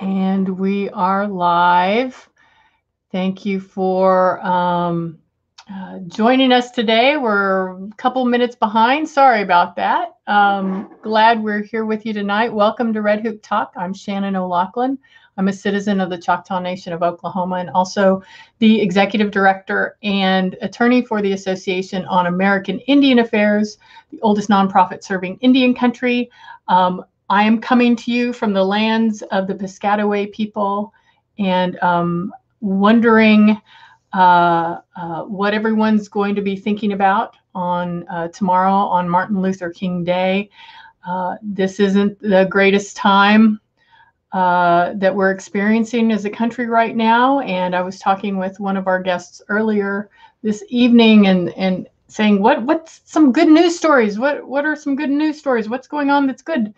And we are live. Thank you for um, uh, joining us today. We're a couple minutes behind. Sorry about that. Um, glad we're here with you tonight. Welcome to Red Hoop Talk. I'm Shannon O'Loughlin. I'm a citizen of the Choctaw Nation of Oklahoma and also the executive director and attorney for the Association on American Indian Affairs, the oldest nonprofit serving Indian country. Um, I am coming to you from the lands of the Piscataway people and um, wondering uh, uh, what everyone's going to be thinking about on uh, tomorrow on Martin Luther King Day. Uh, this isn't the greatest time uh, that we're experiencing as a country right now. And I was talking with one of our guests earlier this evening and, and saying, what, what's some good news stories? What, what are some good news stories? What's going on that's good?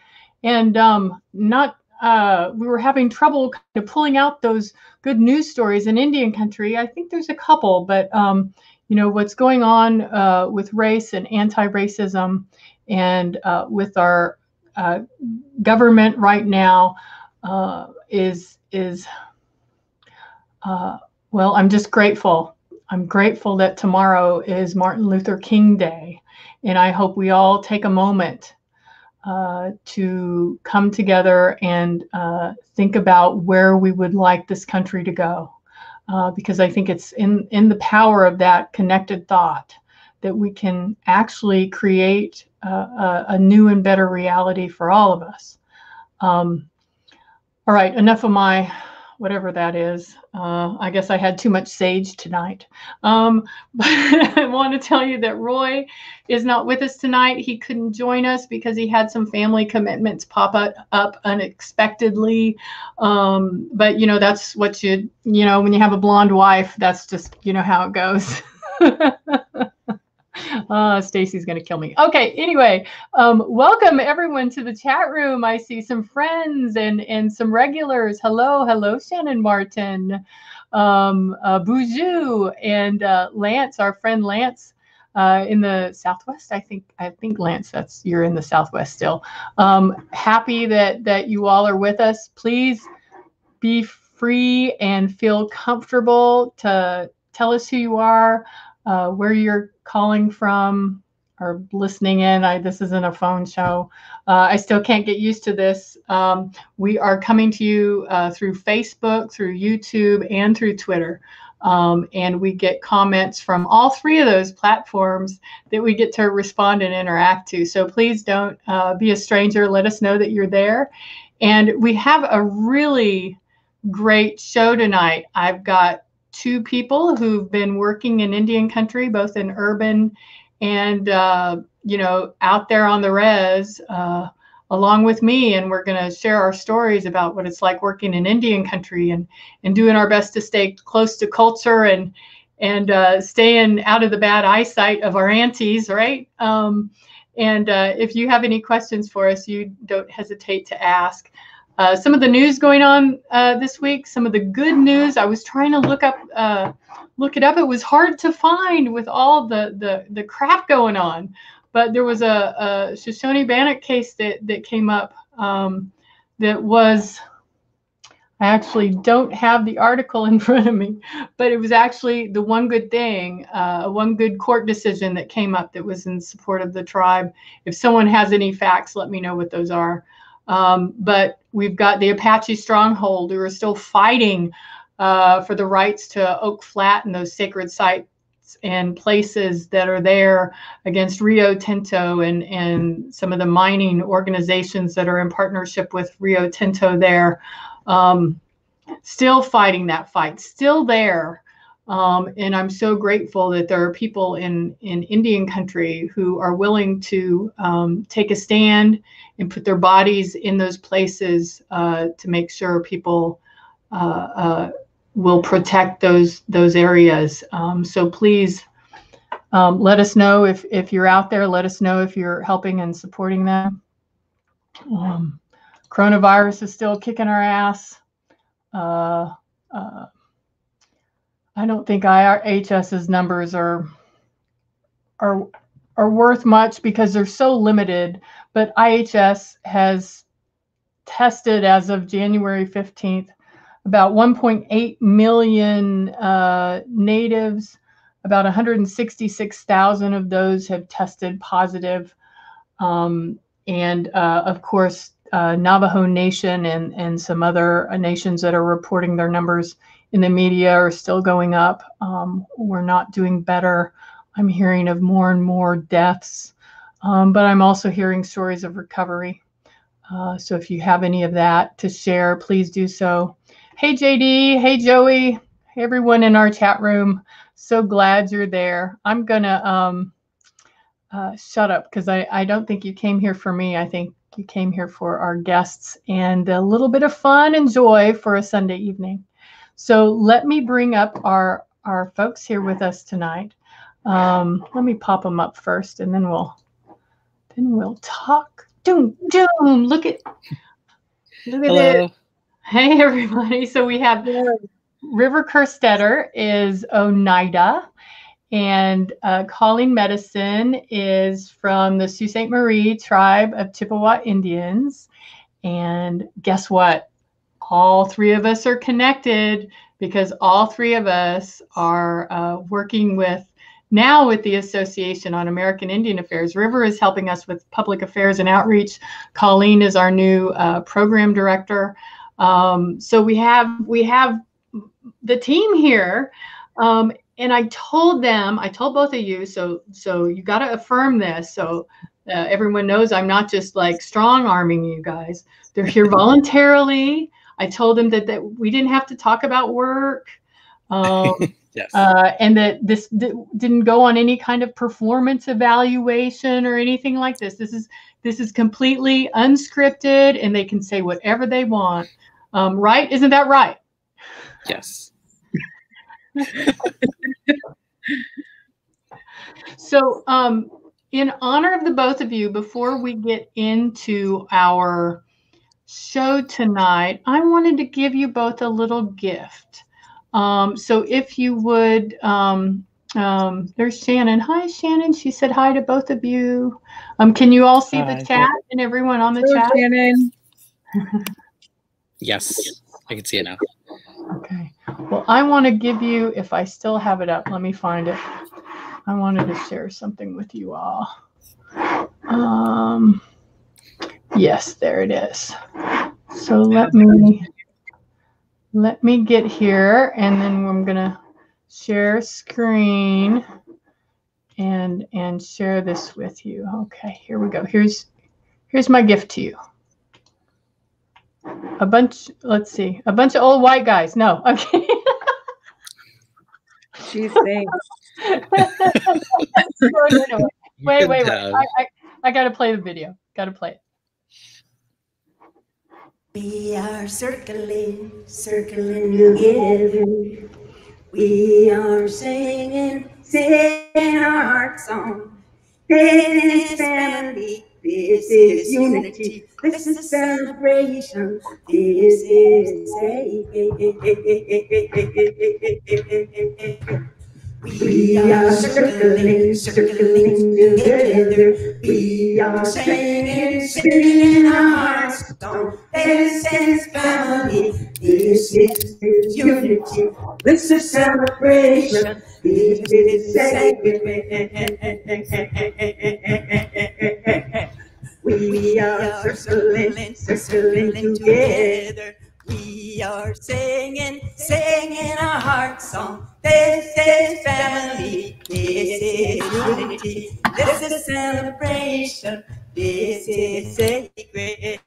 And um, not, uh, we were having trouble kind of pulling out those good news stories in Indian country. I think there's a couple, but um, you know what's going on uh, with race and anti-racism and uh, with our uh, government right now uh, is is uh, well. I'm just grateful. I'm grateful that tomorrow is Martin Luther King Day, and I hope we all take a moment uh, to come together and uh, think about where we would like this country to go. Uh, because I think it's in, in the power of that connected thought that we can actually create a, a, new and better reality for all of us. Um, all right, enough of my whatever that is. Uh, I guess I had too much sage tonight. Um, but I want to tell you that Roy is not with us tonight. He couldn't join us because he had some family commitments pop up, unexpectedly. Um, but you know, that's what you, you know, when you have a blonde wife, that's just, you know, how it goes. uh, Stacy's going to kill me. Okay, anyway, um, welcome everyone to the chat room. I see some friends and, and some regulars. Hello, hello, Shannon Martin, um, uh, and uh, Lance, our friend Lance. Uh, in the Southwest, I think. I think Lance, that's you're in the Southwest still. Um, happy that that you all are with us. Please be free and feel comfortable to tell us who you are, uh, where you're calling from or listening in. I, this isn't a phone show. Uh, I still can't get used to this. Um, we are coming to you uh, through Facebook, through YouTube, and through Twitter. Um, and we get comments from all three of those platforms that we get to respond and interact to. So please don't uh, be a stranger. Let us know that you're there. And we have a really great show tonight. I've got two people who've been working in Indian country, both in urban and uh, you know out there on the res, uh, along with me, and we're going to share our stories about what it's like working in Indian country and and doing our best to stay close to culture and and uh, staying out of the bad eyesight of our aunties, right? Um, and uh, if you have any questions for us, you don't hesitate to ask. Uh, some of the news going on uh, this week, some of the good news. I was trying to look up, uh, look it up. It was hard to find with all the the the crap going on. But there was a, a Shoshone Bannock case that that came up um, that was. I actually don't have the article in front of me, but it was actually the one good thing, uh, one good court decision that came up that was in support of the tribe. If someone has any facts, let me know what those are. Um, but we've got the Apache stronghold who are still fighting uh, for the rights to Oak Flat and those sacred sites and places that are there against Rio Tinto and, and some of the mining organizations that are in partnership with Rio Tinto there. Um, still fighting that fight, still there. Um, and I'm so grateful that there are people in, in Indian country who are willing to um, take a stand and put their bodies in those places uh, to make sure people uh, uh, will protect those those areas. Um, so please um, let us know if if you're out there. Let us know if you're helping and supporting them. Um, coronavirus is still kicking our ass. Uh, uh, I don't think IHS's numbers are are are worth much because they're so limited. But IHS has tested as of January 15th. About 1.8 million uh, natives, about 166,000 of those have tested positive. Um, and uh, of course, uh, Navajo Nation and, and some other nations that are reporting their numbers in the media are still going up. Um, we're not doing better. I'm hearing of more and more deaths, um, but I'm also hearing stories of recovery. Uh, so if you have any of that to share, please do so. Hey, JD. Hey, Joey. Hey, everyone in our chat room. So glad you're there. I'm going to um, uh, shut up because I, I don't think you came here for me. I think you came here for our guests and a little bit of fun and joy for a Sunday evening. So let me bring up our our folks here with us tonight. Um, let me pop them up first, and then we'll then we'll talk. Doom, doom. Look at look at Hello. it. Hey everybody. So we have River Kerstetter is Oneida, and uh, Colleen Medicine is from the Sault Ste. Marie tribe of Chippewa Indians. And guess what? All three of us are connected because all three of us are uh, working with now with the Association on American Indian Affairs. River is helping us with public affairs and outreach. Colleen is our new uh, program director. Um, so we have we have the team here. Um, and I told them, I told both of you, so so you got to affirm this. So uh, everyone knows I'm not just like strong arming you guys. They're here voluntarily. I told him that, that we didn't have to talk about work. Um, yes. Uh, and that this didn't go on any kind of performance evaluation or anything like this. This is this is completely unscripted, and they can say whatever they want. Um, right? Isn't that right? Yes. so, um, in honor of the both of you, before we get into our show tonight, I wanted to give you both a little gift. Um, so if you would, um, um, there's Shannon. Hi, Shannon. She said hi to both of you. Um, can you all see hi. the chat and everyone on the Hello, chat? Shannon. yes, I can see it now. Okay. Well, I want to give you, if I still have it up, let me find it. I wanted to share something with you all. Um, Yes, there it is. So let me let me get here and then I'm gonna share screen and and share this with you. Okay, here we go. Here's here's my gift to you. A bunch, let's see, a bunch of old white guys. No, okay. She's saying. wait, wait, wait. I, I, I got to play the video. Got to play it. We are circling, circling together. We are singing, singing our heart song. This is family, this is unity, this is celebration, this is we are circling, circling together. We are singing, our hearts. This is family. This is unity. This is celebration. This is sacred. We are circling, circling together. We are singing, singing our heart song. This is family. This is unity. This is a celebration. This is sacred.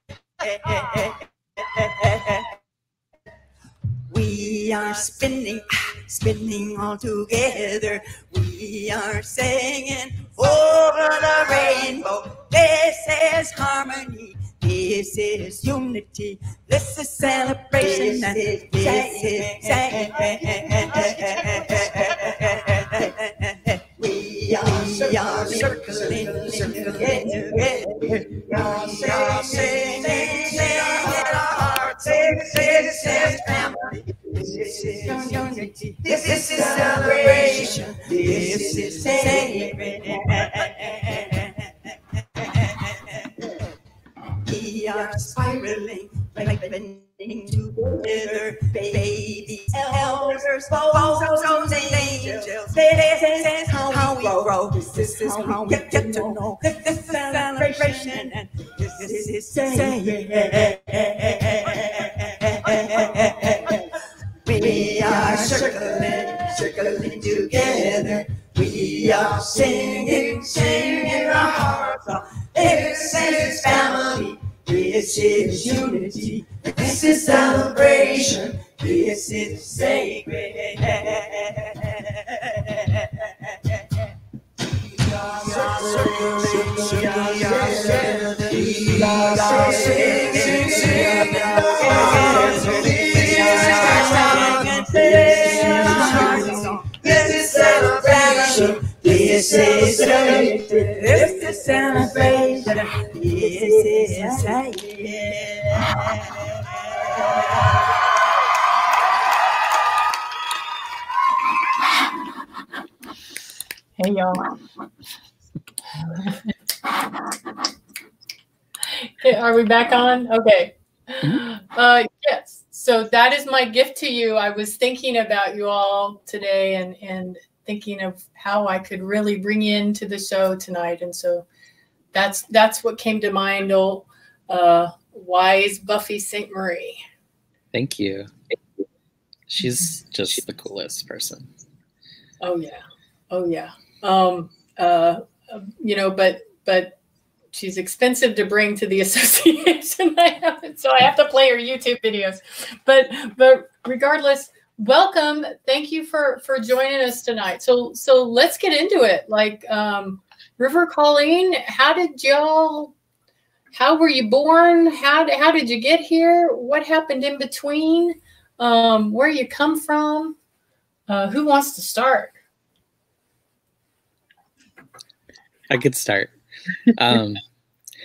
We are spinning, spinning all together. We are singing over the rainbow. This is harmony. This is unity. This is celebration. This is we are circling, circling together. We are singing, singing our hearts. This is family. This is unity. This is celebration. This is sacred. We are spiraling, like bending together. Baby elders, bozos, angels. This is how we grow. This is how we get to know. This is celebration, and this is saying. We are circling, circling together. We are singing, singing our hearts out. This is unity. This is celebration. This is sacred. We are circling, we are circling, we are singing, This is celebration. This is celebration. This is celebration. Hey y'all. Okay, Are we back on? Okay. Uh, yes. So that is my gift to you. I was thinking about you all today and and thinking of how I could really bring you into the show tonight. And so that's that's what came to mind. Oh, uh, wise Buffy Sainte-Marie. Thank you. She's just the coolest person. Oh yeah. Oh yeah. Um, uh, you know, but but she's expensive to bring to the association. I have so I have to play her YouTube videos. But but regardless, welcome. Thank you for for joining us tonight. So so let's get into it. Like um, River Colleen, how did y'all? How were you born? How how did you get here? What happened in between? Um, where you come from? Uh, who wants to start? I could start. Um,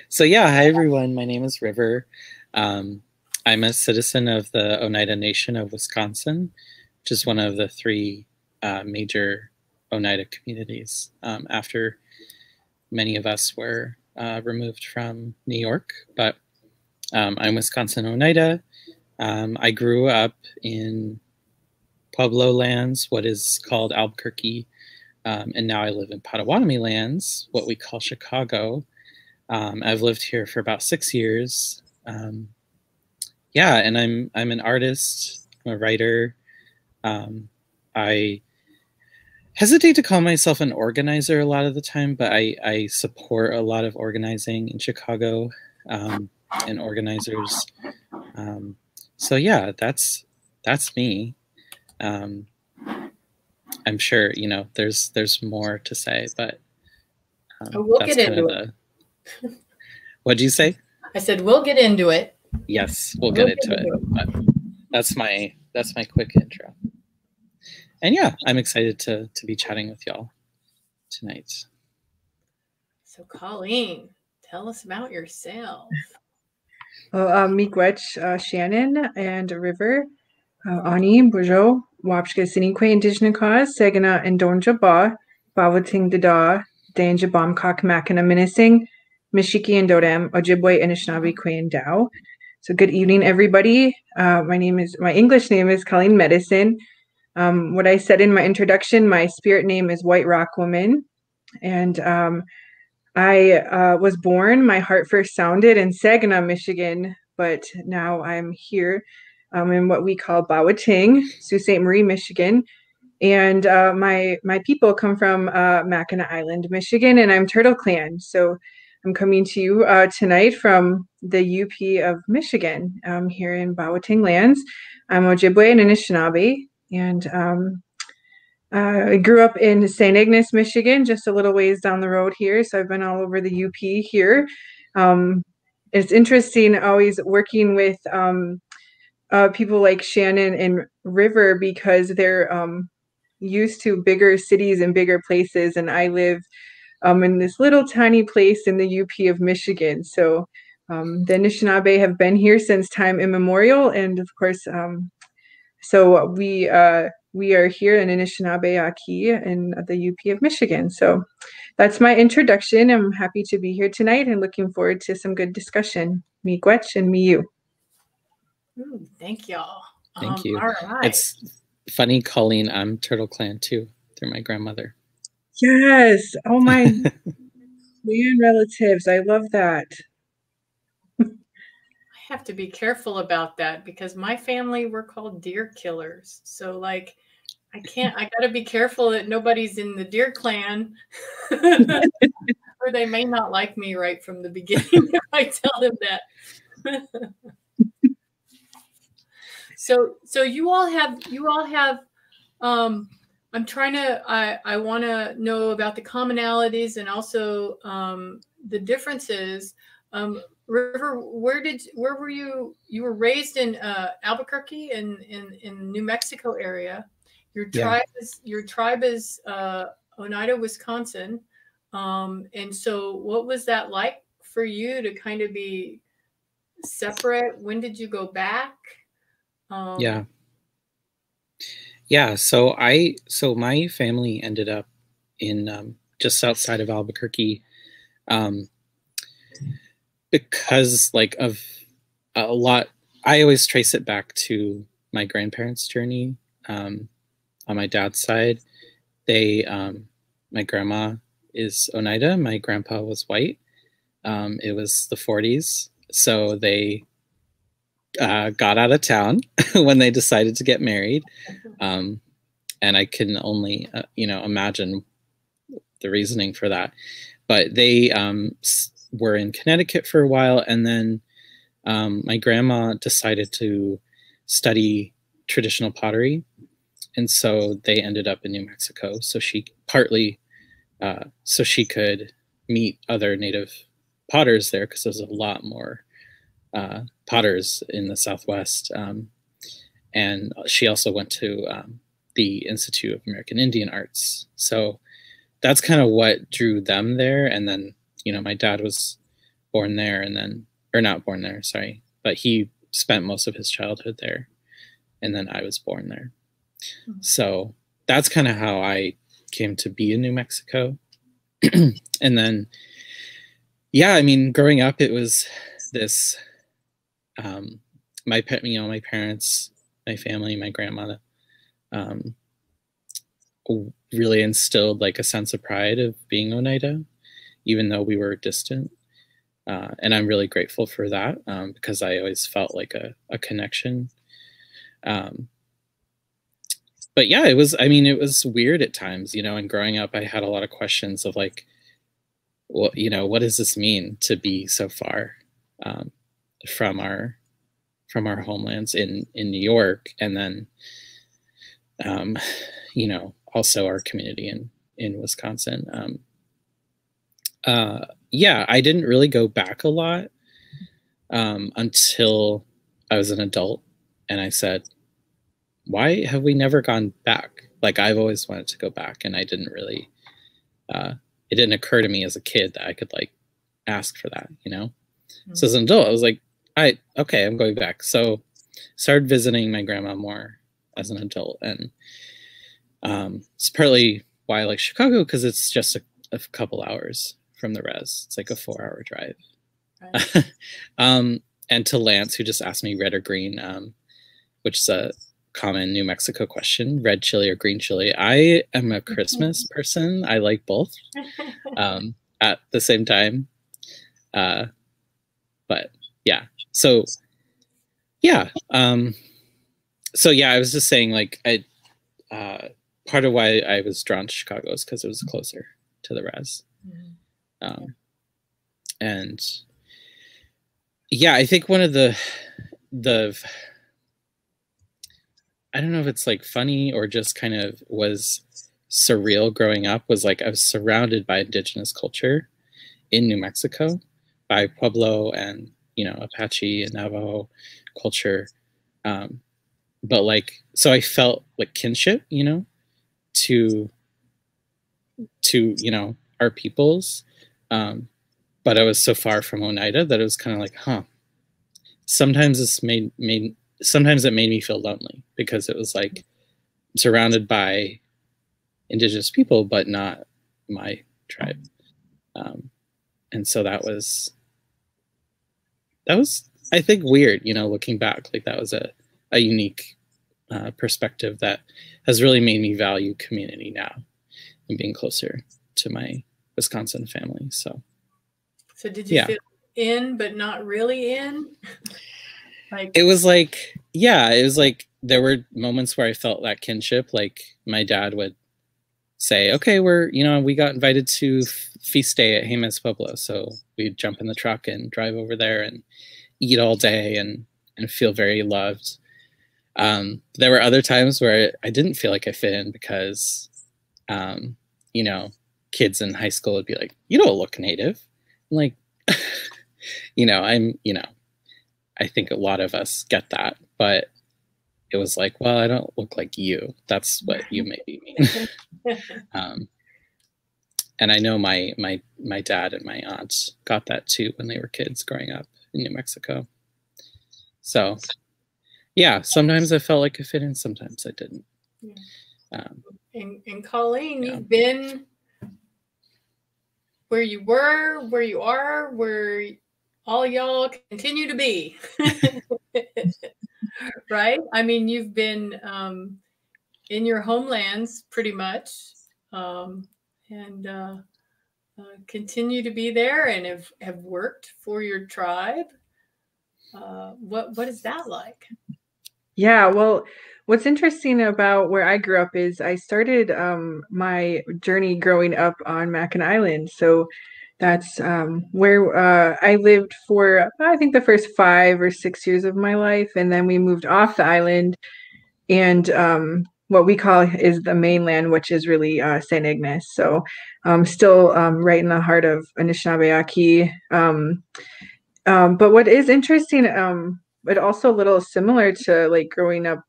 so yeah, hi everyone. My name is River. Um, I'm a citizen of the Oneida Nation of Wisconsin, which is one of the three uh, major Oneida communities. Um, after many of us were uh, removed from New York, but um, I'm Wisconsin Oneida. Um, I grew up in Pueblo lands, what is called Albuquerque, um, and now I live in Potawatomi lands, what we call Chicago. Um, I've lived here for about six years. Um, yeah, and I'm I'm an artist. I'm a writer. Um, I hesitate to call myself an organizer a lot of the time, but I, I support a lot of organizing in Chicago um, and organizers. Um, so yeah, that's that's me. Um, I'm sure you know there's there's more to say, but um, Oh, we'll get into the. What'd you say? I said we'll get into it. Yes, we'll We'll get get into it. But that's my that's my quick intro. And yeah, I'm excited to to be chatting with y'all tonight. So Colleen, tell us about yourself. Well, uh, Miigwech, uh, Shannon, and River, uh, Ani, Bujo, Wapshka Sinikwe, Indigenous Cause, Sagana, and Donja Ba, Bawating Dada, Danja Bomkok, Makana Minising, Mishiki and Dodam, Ojibwe, Anishinaabe, Kwe, and Dow. So, good evening, everybody. Uh, my name is, my English name is Colleen Medicine. Um, what I said in my introduction, my spirit name is White Rock Woman. And um, I uh, was born, my heart first sounded in Saginaw, Michigan, but now I'm here um, in what we call Bawating, Sault Ste. Marie, Michigan. And uh, my my people come from uh, Mackinac Island, Michigan, and I'm Turtle Clan. So I'm coming to you uh, tonight from the UP of Michigan um, here in Bawating lands. I'm Ojibwe and Anishinaabe, and um, uh, I grew up in St. Ignace, Michigan, just a little ways down the road here. So I've been all over the UP here. Um, it's interesting always working with um, uh, people like Shannon and River because they're um, used to bigger cities and bigger places. And I live um, in this little tiny place in the UP of Michigan. So um, the Anishinaabe have been here since time immemorial. And of course, um, so we uh, we are here in Anishinaabe Aki in the UP of Michigan. So that's my introduction. I'm happy to be here tonight and looking forward to some good discussion. miigwech, and miyu. Ooh, thank y'all. Thank Um, you. All right. It's funny Colleen. I'm Turtle Clan too through my grandmother. Yes. Oh my clan relatives. I love that. I have to be careful about that because my family were called deer killers. So like I can't I gotta be careful that nobody's in the deer clan. or they may not like me right from the beginning if I tell them that. so so you all have you all have um I'm trying to I I want to know about the commonalities and also um the differences. Um River, where did where were you? You were raised in uh, Albuquerque in, in in New Mexico area. Your Yeah. tribe is your tribe is uh, Oneida, Wisconsin. Um, and so, what was that like for you to kind of be separate? When did you go back? Um, Yeah. Yeah, so I so my family ended up in um, just outside of Albuquerque um, because like of a lot I always trace it back to my grandparents' journey um, on my dad's side. They um, my grandma is Oneida, my grandpa was white. Um, it was the 40s, so they uh, got out of town when they decided to get married. Um, and I can only, uh, you know, imagine the reasoning for that. But they um, s- were in Connecticut for a while, and then um, my grandma decided to study traditional pottery, and so they ended up in New Mexico. So she partly, uh, so she could meet other native potters there because there's a lot more uh, potters in the Southwest. Um, and she also went to um, the Institute of American Indian Arts. So that's kind of what drew them there. And then, you know, my dad was born there and then, or not born there, sorry, but he spent most of his childhood there. And then I was born there. Mhm. So that's kind of how I came to be in New Mexico. and then, yeah, I mean, growing up, it was this um, my you know, my parents, my family, my grandmother, um, really instilled like a sense of pride of being Oneida, even though we were distant. Uh, and I'm really grateful for that um, because I always felt like a, a connection. Um, but yeah, it was, I mean, it was weird at times, you know, and growing up, I had a lot of questions of like, well, you know, what does this mean to be so far? Um, from our from our homelands in in New York, and then um, you know also our community in in Wisconsin. Um, uh, yeah, I didn't really go back a lot um, until I was an adult, and I said, "Why have we never gone back?" Like I've always wanted to go back, and I didn't really. Uh, it didn't occur to me as a kid that I could like ask for that, you know. So as an adult, I was like, I okay, I'm going back. So started visiting my grandma more as an adult, and um, it's partly why I like Chicago because it's just a, a couple hours from the res. It's like a four-hour drive. Right. um, and to Lance, who just asked me red or green, um, which is a common New Mexico question: red chili or green chili. I am a Christmas person. I like both um, at the same time. Uh, but yeah, so yeah, um, so yeah, I was just saying like I uh, part of why I was drawn to Chicago is because it was closer to the res, Mhm. um, and yeah, I think one of the the I don't know if it's like funny or just kind of was surreal growing up was like I was surrounded by indigenous culture in New Mexico by Pueblo and you know Apache and Navajo culture. Um but like so I felt like kinship you know to to you know our peoples. Um but I was so far from Oneida that it was kind of like huh sometimes this made made sometimes it made me feel lonely because it was like surrounded by indigenous people but not my tribe. Um, and so that was that was I think weird, you know, looking back, like that was a, a unique uh, perspective that has really made me value community now and being closer to my Wisconsin family. So, so did you yeah. feel in but not really in? like it was like, yeah, it was like there were moments where I felt that kinship. Like my dad would say, okay, we're, you know, we got invited to feast day at Jemez Pueblo. So we'd jump in the truck and drive over there and eat all day and, and feel very loved. Um, there were other times where I didn't feel like I fit in because, um, you know, kids in high school would be like, you don't look native. I'm like, you know, I'm, you know, I think a lot of us get that, but it was like, well, I don't look like you. That's what you maybe mean. um, and I know my my my dad and my aunt got that too when they were kids growing up in New Mexico. So, yeah, sometimes I felt like I fit in, sometimes I didn't. Yeah. Um, and, and Colleen, yeah. you've been where you were, where you are, where all y'all continue to be. right? I mean, you've been um, in your homelands pretty much um, and uh, uh, continue to be there and have, have worked for your tribe. Uh, what what is that like? Yeah, well, what's interesting about where I grew up is I started um, my journey growing up on Mackinac Island. So that's um, where uh, I lived for, I think, the first five or six years of my life. And then we moved off the island and um, what we call is the mainland, which is really uh, St. Ignace. So um, still um, right in the heart of Anishinaabe um, um, but what is interesting, but also a little similar to like growing up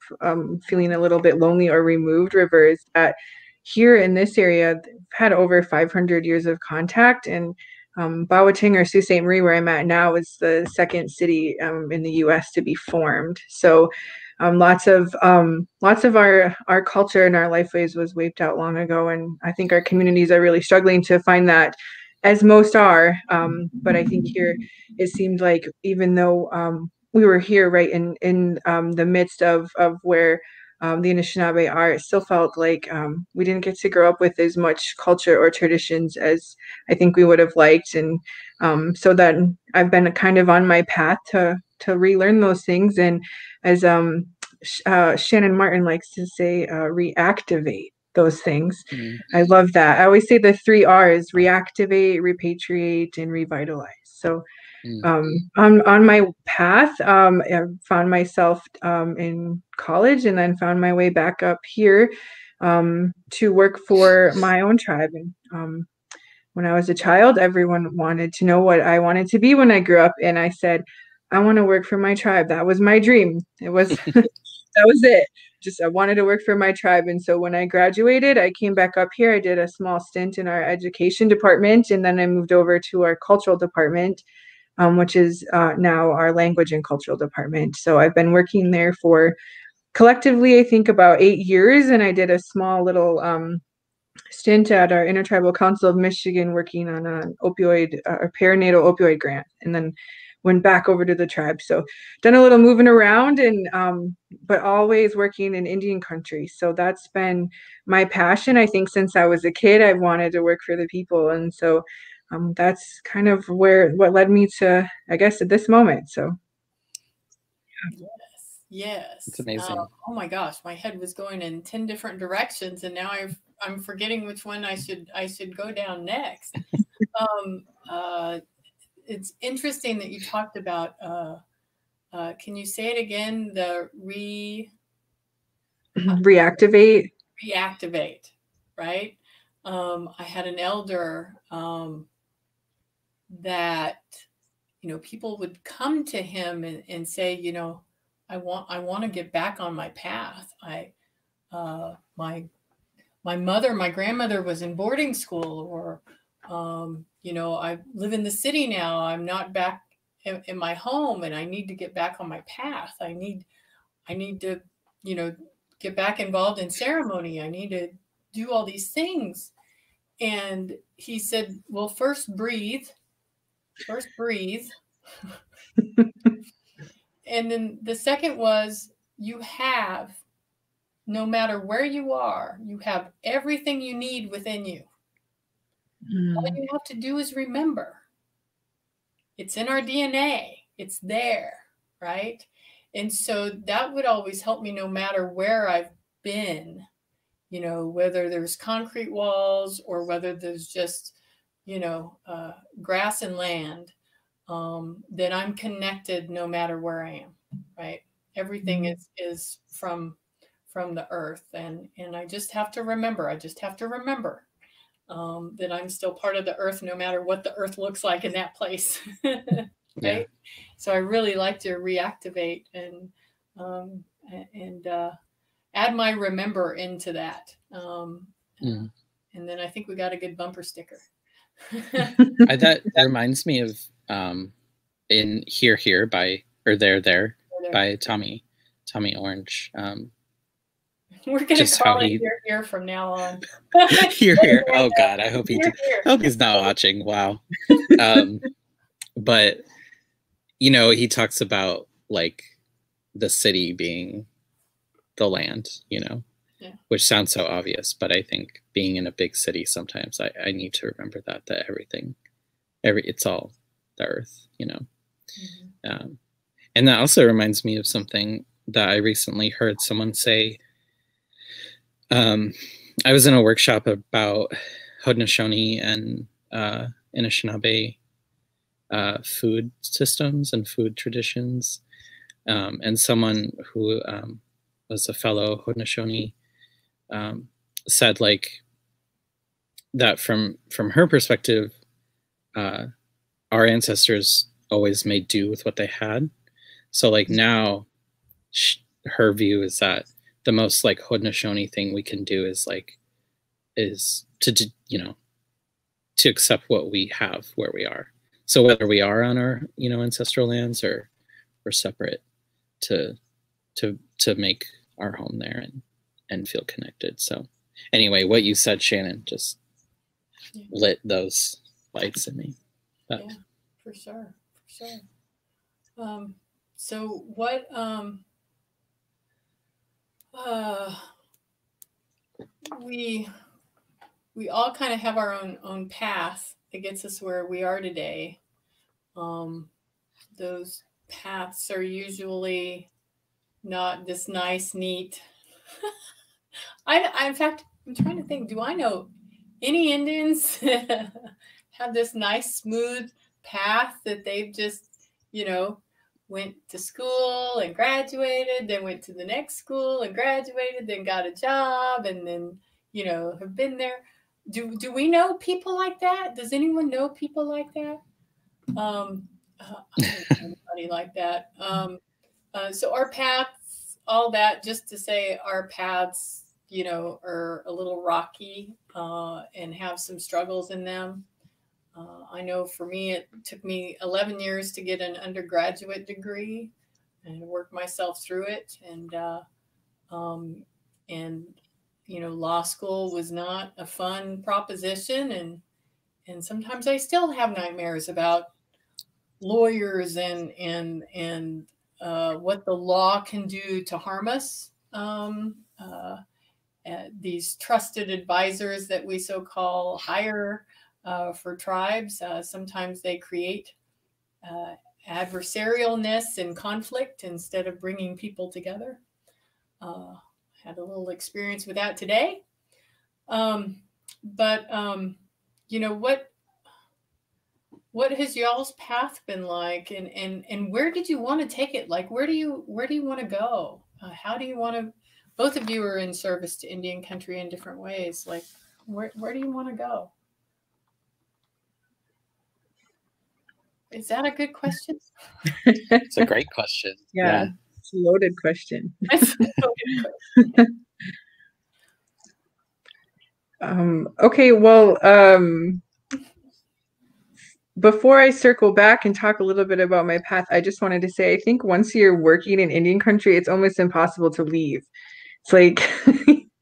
feeling a little bit lonely or removed, Rivers, that here in this area had over 500 years of contact and um, or Sault Ste. Marie, where I'm at now, is the second city um, in the U.S. to be formed. So, um, lots of um, lots of our our culture and our lifeways was wiped out long ago, and I think our communities are really struggling to find that, as most are. Um, but I think here it seemed like even though um, we were here, right in in the midst of of where um, the Anishinaabe art, still felt like um, we didn't get to grow up with as much culture or traditions as I think we would have liked. And um, so that I've been kind of on my path to to relearn those things. And as um, uh, Shannon Martin likes to say, uh, reactivate those things. Mm. I love that. I always say the three R's: reactivate, repatriate, and revitalize. So Mm. Um, on on my path, um, I found myself um, in college, and then found my way back up here um, to work for my own tribe. And um, when I was a child, everyone wanted to know what I wanted to be when I grew up, and I said, "I want to work for my tribe." That was my dream. It was that was it. Just I wanted to work for my tribe, and so when I graduated, I came back up here. I did a small stint in our education department, and then I moved over to our cultural department um, which is uh, now our language and cultural department. So I've been working there for collectively, I think, about eight years, and I did a small little um, stint at our Intertribal Council of Michigan working on an opioid, uh, perinatal opioid grant, and then went back over to the tribe. So done a little moving around and um, but always working in Indian country. So that's been my passion. I think since I was a kid, I wanted to work for the people. And so um, that's kind of where what led me to, I guess, at this moment. So, yes, yes, it's amazing. Uh, oh my gosh, my head was going in ten different directions, and now I've, I'm forgetting which one I should I should go down next. um, uh, it's interesting that you talked about. Uh, uh, can you say it again? The re reactivate. Reactivate, right? Um, I had an elder um, that you know people would come to him and, and say you know i want i want to get back on my path. I uh, my my mother my grandmother was in boarding school or um, you know i live in the city now. I'm not back in, in my home and i need to get back on my path. I need i need to you know get back involved in ceremony. I need to do all these things. And he said well first breathe First, breathe. and then the second was you have no matter where you are you have everything you need within you Mm. all you have to do is remember it's in our dna it's there right and so that would always help me no matter where i've been you know whether there's concrete walls or whether there's just you know uh, grass and land um, that i'm connected no matter where i am right everything Mhm. is is from from the earth and and i just have to remember i just have to remember um, that i'm still part of the earth no matter what the earth looks like in that place right Yeah. so i really like to reactivate and um, and uh, add my remember into that um, Mm. and then i think we got a good bumper sticker I, that reminds me of um, in Here Here by or There There by Tommy Tommy Orange. Um, we're gonna just call it he- here here from now on Here Here. Oh God, I hope he. here, here. I hope he's not watching. Wow. Um, but you know, he talks about like the city being the land. You know, Yeah. which sounds so obvious, but I think being in a big city sometimes I, I need to remember that that everything, every it's all the earth. You know. Mhm. Um, and that also reminds me of something that I recently heard someone say. Um, I was in a workshop about Haudenosaunee and uh, Anishinaabe uh, food systems and food traditions. Um, and someone who um, was a fellow Haudenosaunee um, said, like, that from from her perspective, uh, our ancestors always made do with what they had. So like now, sh- her view is that the most like Haudenosaunee thing we can do is like is to d- you know to accept what we have where we are. So whether we are on our you know ancestral lands or we're separate, to to to make our home there and and feel connected. So anyway, what you said, Shannon, just Yeah. lit those lights in me. But Yeah, for sure, for sure. Um, so what? Um, uh, we we all kind of have our own own path that gets us where we are today. Um, those paths are usually not this nice, neat. I, I, in fact, I'm trying to think. Do I know any Indians have this nice, smooth path that they've just, you know, went to school and graduated, then went to the next school and graduated, then got a job, and then, you know, have been there. Do do we know people like that? Does anyone know people like that? Um, uh, I don't know anybody like that. Um, uh, so our paths, all that, just to say, our paths, you know, are a little rocky uh, and have some struggles in them. Uh, I know for me, it took me 11 years to get an undergraduate degree and work myself through it. And, uh, um, and, you know, law school was not a fun proposition. And, and sometimes I still have nightmares about lawyers and, and, and, uh, what the law can do to harm us. Um, uh, uh, these trusted advisors that we so call hire uh, for tribes. Uh, sometimes they create uh, adversarialness and conflict instead of bringing people together. Had a little experience with that today. Um, but um, you know what? What has y'all's path been like, and and and where did you want to take it? Like, where do you where do you want to go? Uh, how do you want to? Both of you are in service to Indian country in different ways. Like, where where do you want to go? Is that a good question? it's a great question. Yeah. It's a loaded question. That's a good question. Um, okay, well, um, before I circle back and talk a little bit about my path, I just wanted to say I think once you're working in Indian country, it's almost impossible to leave. It's like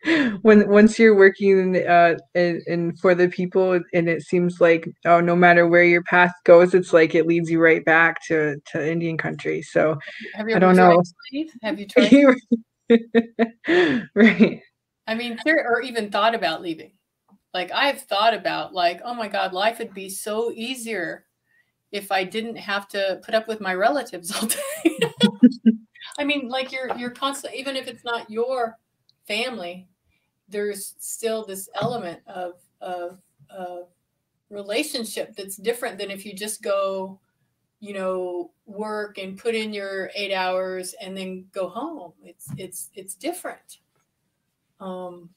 when once you're working uh in, in for the people and it seems like oh no matter where your path goes it's like it leads you right back to to indian country so I don't know. Have you tried? right I mean, or even thought about leaving. Like I've thought about like, oh my God, life would be so easier if I didn't have to put up with my relatives all day. I mean, like you're you're constant, even if it's not your family, there's still this element of of of relationship that's different than if you just go, you know, work and put in your eight hours and then go home. It's it's it's different um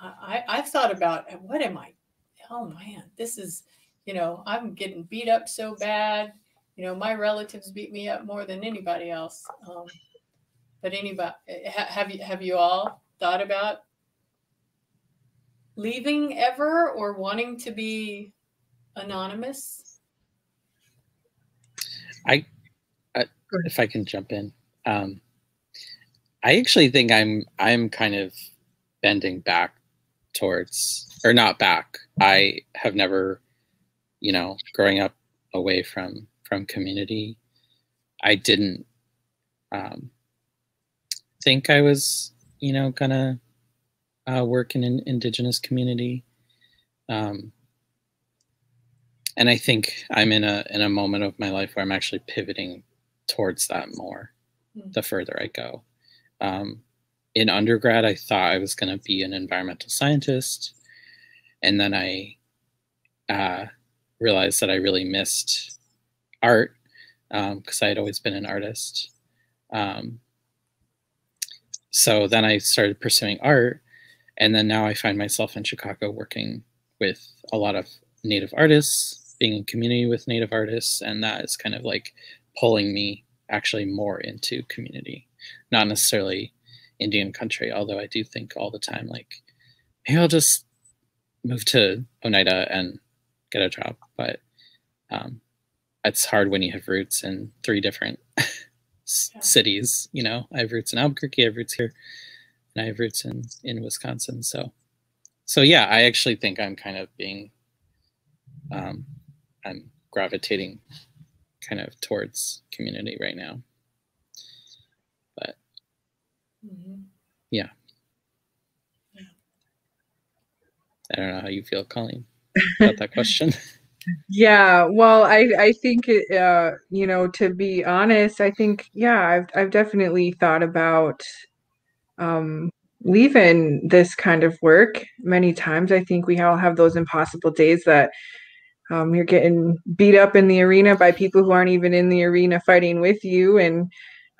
I- I've thought about what am I? Oh man, this is, you know, I'm getting beat up so bad. You know, my relatives beat me up more than anybody else. Um, but anybody, ha- have you have you all thought about leaving ever or wanting to be anonymous? I, if I can jump in. Um, I actually think I'm I'm kind of bending back towards or not back. I have never, you know, growing up away from from community, I didn't um, think I was, you know, gonna uh, work in an indigenous community. Um, and I think I'm in a in a moment of my life where I'm actually pivoting towards that more Hmm. the further I go. Um, in undergrad, I thought I was going to be an environmental scientist, and then I uh, realized that I really missed art because I had always been an artist. Um, so then I started pursuing art, and then now I find myself in Chicago working with a lot of Native artists, being in community with Native artists, and that is kind of like pulling me actually more into community, not necessarily Indian country, although I do think all the time, like, maybe I'll just move to Oneida and get a job. But um, it's hard when you have roots in three different Yeah. cities. You know, I have roots in Albuquerque, I have roots here, and I have roots in in Wisconsin. So, so yeah, I actually think I'm kind of being, um, I'm gravitating kind of towards community right now. Mhm. I don't know how you feel, Colleen, about that question. Yeah, well, I I think it, uh, you know, to be honest, I think yeah, I've I've definitely thought about um leaving this kind of work many times. I think we all have those impossible days that um you're getting beat up in the arena by people who aren't even in the arena fighting with you and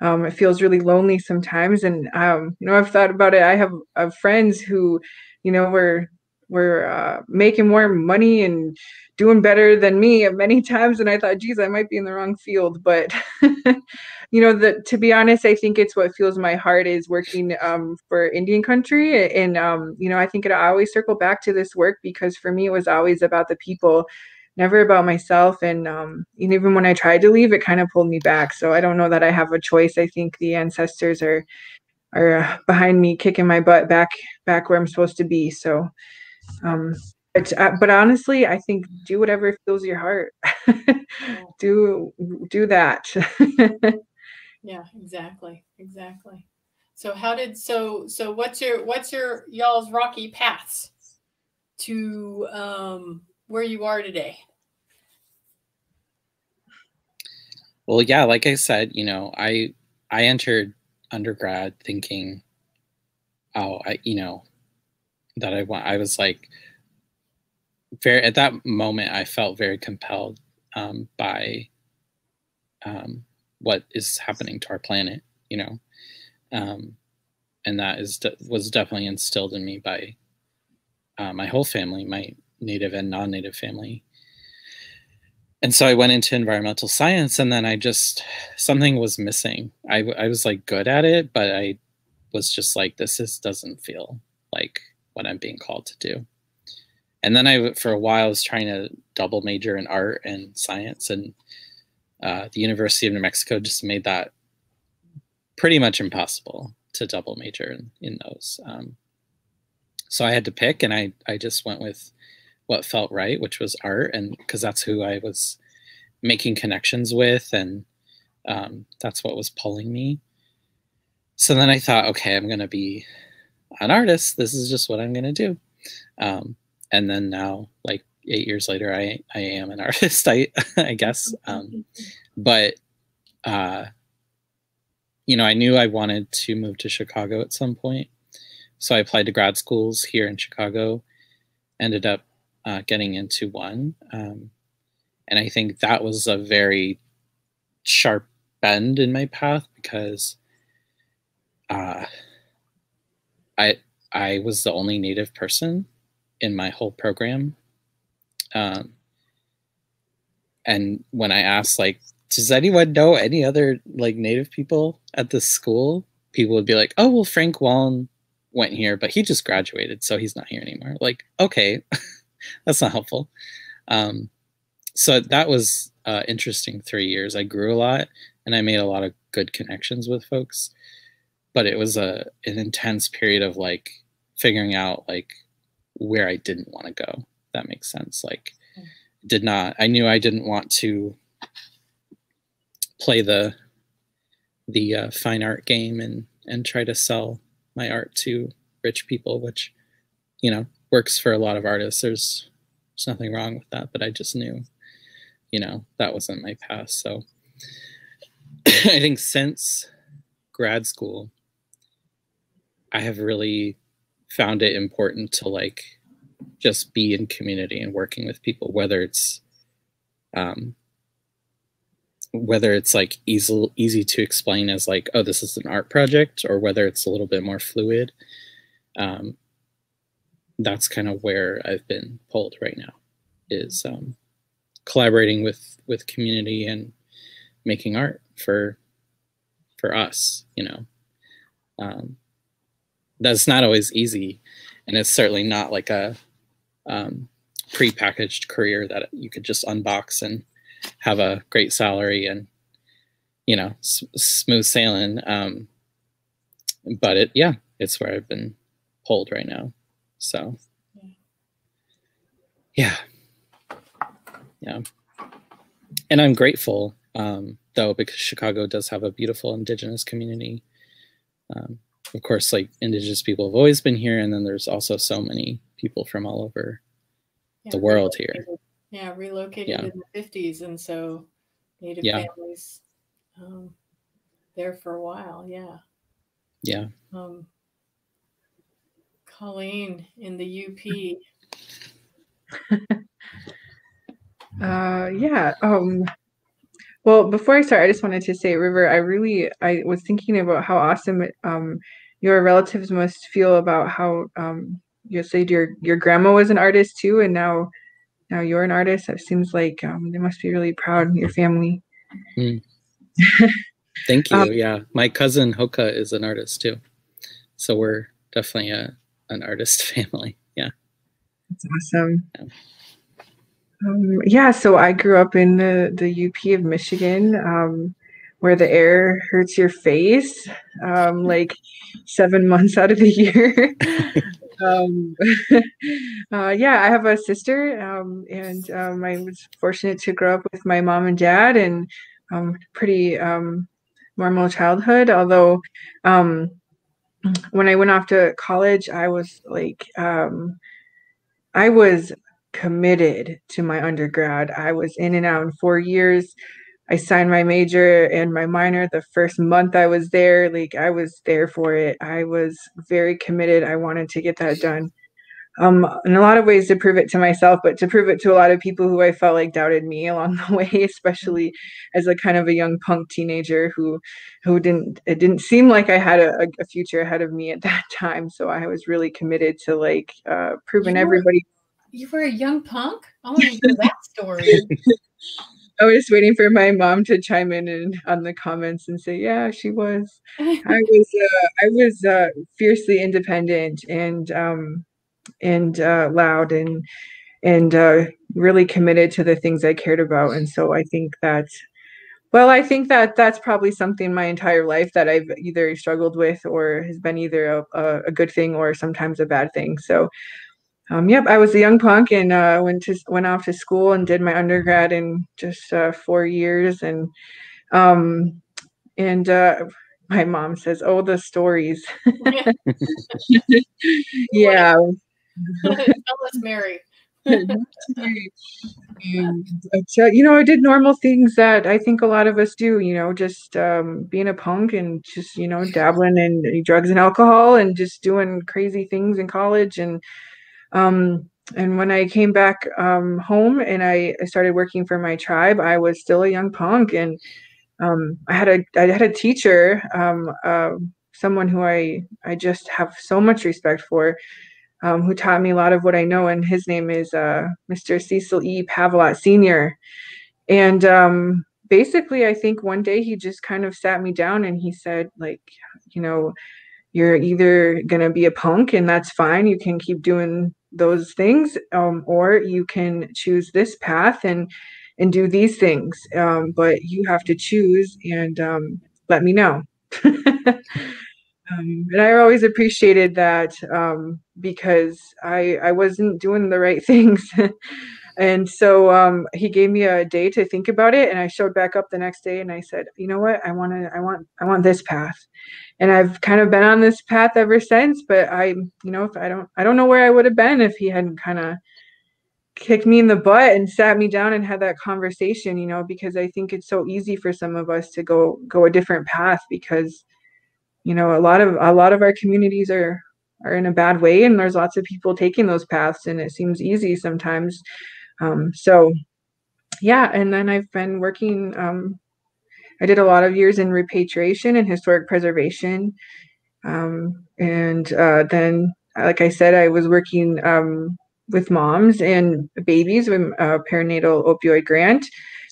um it feels really lonely sometimes and um you know, I've thought about it. I have, I have friends who, you know, were were uh, making more money and doing better than me many times and i thought geez i might be in the wrong field. But you know the, to be honest i think it's what fuels my heart is working um, for indian country and um, you know i think it I always circle back to this work because for me it was always about the people never about myself and um, and even when i tried to leave it kind of pulled me back. So i don't know that i have a choice. I think the ancestors are are uh, behind me kicking my butt back back where i'm supposed to be. So um but, uh, but honestly i think do whatever fills your heart do do that Yeah, exactly, exactly. So how did so so what's your what's your y'all's rocky paths to um where you are today? Well, yeah, like I said, you know, I I entered undergrad thinking, oh, I you know, that I want. I was like, very at that moment, I felt very compelled um, by um, what is happening to our planet, you know, um, and that is was definitely instilled in me by uh, my whole family, my native and non-native family and so I went into environmental science, and then I just something was missing. I I was like good at it, but I was just like this is doesn't feel like what I'm being called to do. And then I for a while was trying to double major in art and science, and uh, the University of New Mexico just made that pretty much impossible to double major in, in those. Um, so I had to pick, and I I just went with what felt right, which was art, and because that's who I was making connections with, and um, that's what was pulling me. So then I thought, okay, I'm gonna be an artist. This is just what I'm gonna do. Um, and then now, like eight years later, I I am an artist. I I guess, um, but uh, you know, I knew I wanted to move to Chicago at some point. So I applied to grad schools here in Chicago, ended up uh, getting into one. Um, and I think that was a very sharp bend in my path because uh, I I was the only native person in my whole program. Um, and when I asked, like, does anyone know any other like native people at the school? People would be like, oh, well, Frank Waln went here, but he just graduated, so he's not here anymore. Like, okay, that's not helpful. Um, so that was uh, interesting three years. I grew a lot and I made a lot of good connections with folks, but it was a an intense period of like figuring out like where I didn't want to go. That makes sense. Like, did not. I knew I didn't want to play the the uh, fine art game and and try to sell my art to rich people, which you know works for a lot of artists. There's there's nothing wrong with that, but I just knew, you know, that wasn't my path. So I think since grad school, I have really found it important to like just be in community and working with people, whether it's um, whether it's like easy easy to explain as like oh this is an art project or whether it's a little bit more fluid um, that's kind of where i've been pulled right now is um, collaborating with with community and making art for for us you know? Um, that's not always easy. And it's certainly not like a um, pre-packaged career that you could just unbox and have a great salary and you know smooth sailing. Um but it yeah it's where i've been pulled right now. So yeah. Yeah. And i'm grateful um though because chicago does have a beautiful indigenous community. Um, of course like indigenous people have always been here and then there's also so many people from all over Yeah, the world relocated- here Yeah, relocated Yeah. in the fifties, and so native Yeah. families um, there for a while. Yeah. yeah Um, Colleen in the UP. Uh, yeah. Um, well, before I start, I just wanted to say, River, I really, I was thinking about how awesome um, your relatives must feel about how um, you said your your grandma was an artist too, and now now you're an artist. It seems like um, they must be really proud of your family. Thank you. Um, yeah, my cousin Hoka is an artist too, so we're definitely a an artist family. Yeah. That's awesome. Yeah. Um, yeah, so I grew up in the, the UP of Michigan, um, where the air hurts your face um, like seven months out of the year. um, uh, yeah, I have a sister, um, and um, I was fortunate to grow up with my mom and dad, and um, pretty um, normal childhood. Although, um, when I went off to college, I was like, um, I was committed to my undergrad. I was in and out in four years. I signed my major and my minor the first month I was there. Like I was there for it. I was very committed. I wanted to get that done. Um, in a lot of ways to prove it to myself, but to prove it to a lot of people who I felt like doubted me along the way, especially as a kind of a young punk teenager who, who didn't, it didn't seem like I had a, a future ahead of me at that time. So I was really committed to like uh, proving You were- everybody You were a young punk. I want to hear that story. I was waiting for my mom to chime in and on the comments and say, "Yeah, she was." I was, uh, I was uh, fiercely independent and um, and uh, loud and and uh, really committed to the things I cared about. And so I think that well, I think that that's probably something my entire life that I've either struggled with or has been either a, a good thing or sometimes a bad thing. So, um, yep, I was a young punk and uh, went to went off to school and did my undergrad in just uh, four years and um, and uh, my mom says, "Oh, the stories." yeah. Tell us, Mary. and, uh, you know, I did normal things that I think a lot of us do. You know, just um, being a punk and just you know dabbling in drugs and alcohol and just doing crazy things in college and um, and when I came back um, home and I started working for my tribe, I was still a young punk and um, I had a I had a teacher, um, uh, someone who I I just have so much respect for, um, who taught me a lot of what I know, and his name is uh, Mr. Cecil E. Pavlat Sr. And um, basically, I think one day he just kind of sat me down and he said, like, you know, you're either gonna be a punk and that's fine, you can keep doing those things, um, or you can choose this path and and do these things. Um, but you have to choose and um, let me know. Um, and I always appreciated that um, because I I wasn't doing the right things. And so um, he gave me a day to think about it and i showed back up the next day and i said you know what? I want to i want i want this path. And i've kind of been on this path ever since but i you know if i don't i don't know where i would have been if he hadn't kind of kicked me in the butt and sat me down and had that conversation you know because i think it's so easy for some of us to go go a different path because you know a lot of a lot of our communities are are in a bad way and there's lots of people taking those paths and it seems easy sometimes um, so yeah and then i've been working um, i did a lot of years in repatriation and historic preservation um, and uh, then like i said i was working um, with moms and babies with a perinatal opioid grant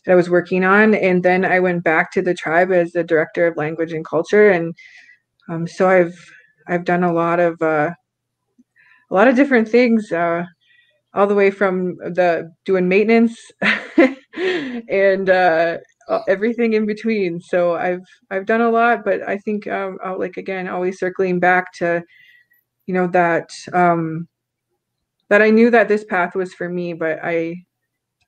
that I was working on. And then I went back to the tribe as the director of language and culture. And um, so I've I've done a lot of uh, a lot of different things, uh, all the way from the doing maintenance and uh, everything in between. So I've I've done a lot, but I think um, I'll, like again, always circling back to you know that um, that I knew that this path was for me, but I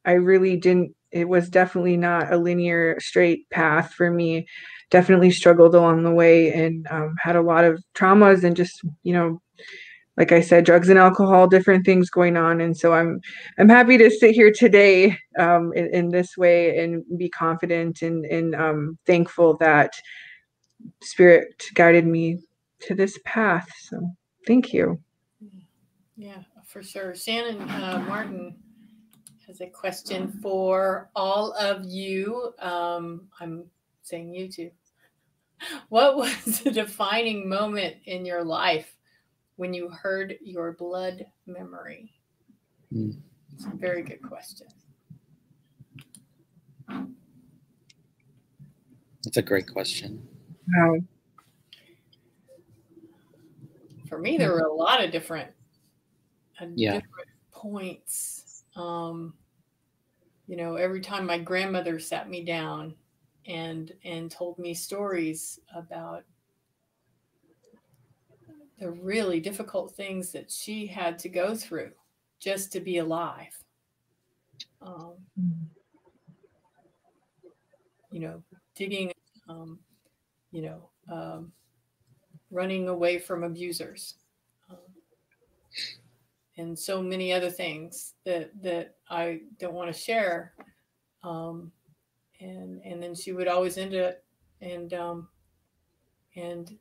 I really didn't it was definitely not a linear straight path for me. Definitely struggled along the way and um, had a lot of traumas and just you know like I said, drugs and alcohol, different things going on. And so I'm I'm happy to sit here today um, in, in, this way and be confident and, and um, thankful that Spirit guided me to this path. So thank you. Yeah for sure. Shannon uh, Martin has a question for all of you. Um, I'm saying you too. What was the defining moment in your life when you heard your blood memory? Mm. It's a very good question. That's a great question. Wow. For me, there were a lot of different yeah. different points. Um, you know, every time my grandmother sat me down and and told me stories about the really difficult things that she had to go through just to be alive. Um, you know, digging, um, you know, um, running away from abusers. Um, and so many other things that that I don't want to share. Um, and and then she would always end it, and um, and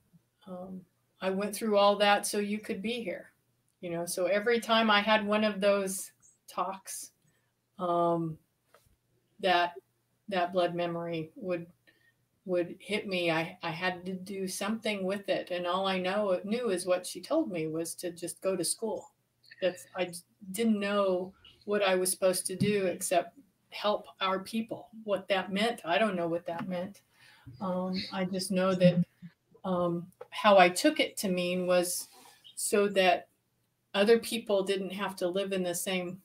um, I went through all that so you could be here, you know. So every time I had one of those talks, um, that that blood memory would would hit me. I I had to do something with it, and all I know knew is what she told me was to just go to school that's I didn't know what I was supposed to do except help our people. What that meant, I don't know what that meant. Um, I just know that um, how I took it to mean was so that other people didn't have to live in the same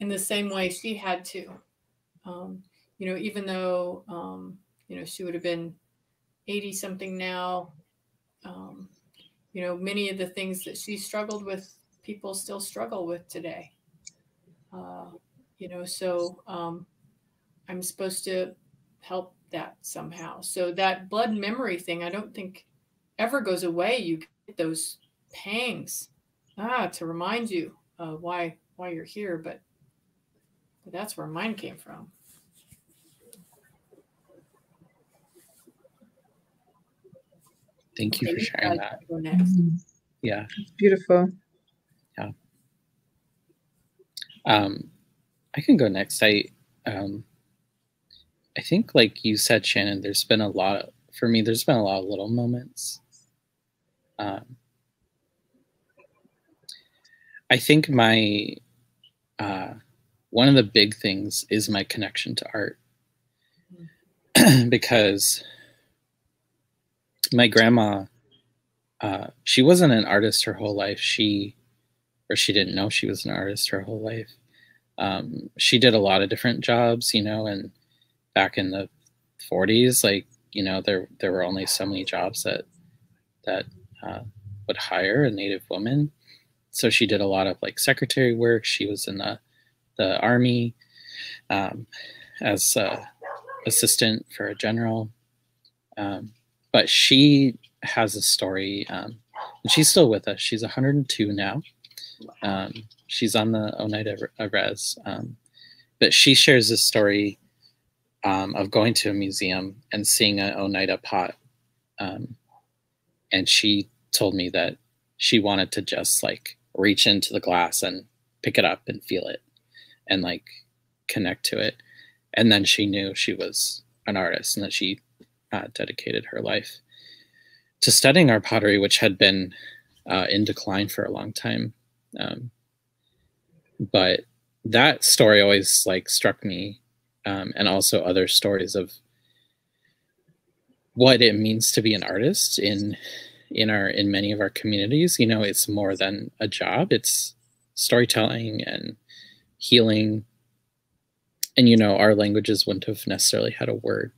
in the same way she had to. Um, you know, even though, um, you know, she would have been 80 something now, um, you know, many of the things that she struggled with, people still struggle with today. Uh, you know, so um, I'm supposed to help that somehow. So that blood memory thing, I don't think ever goes away. You get those pangs ah to remind you uh, why why you're here, but, but that's where mine came from. Thank you Okay, for sharing that. Go next. Yeah. Beautiful. Yeah. Um, I can go next. I um, I think, like you said, Shannon, there's been a lot of, for me. There's been a lot of little moments. Um, I think my uh, one of the big things is my connection to art because my grandma uh, she wasn't an artist her whole life she or she didn't know she was an artist her whole life um, she did a lot of different jobs you know and back in the 40s like you know there there were only so many jobs that that uh, would hire a native woman. So she did a lot of like secretary work. She was in the the army um, as a assistant for a general. Um, but she has a story um, and she's still with us. She's 102 now. Um, she's on the oneida Re- res um, but she shares this story um, of going to a museum and seeing an oneida pot. Um, and she told me that she wanted to just like reach into the glass and pick it up and feel it and like connect to it. And then she knew she was an artist and that she uh, dedicated her life to studying our pottery which had been uh, in decline for a long time. Um, but that story always like struck me um, and also other stories of what it means to be an artist in in our in many of our communities. You know it's more than a job it's storytelling and healing. And you know our languages wouldn't have necessarily had a word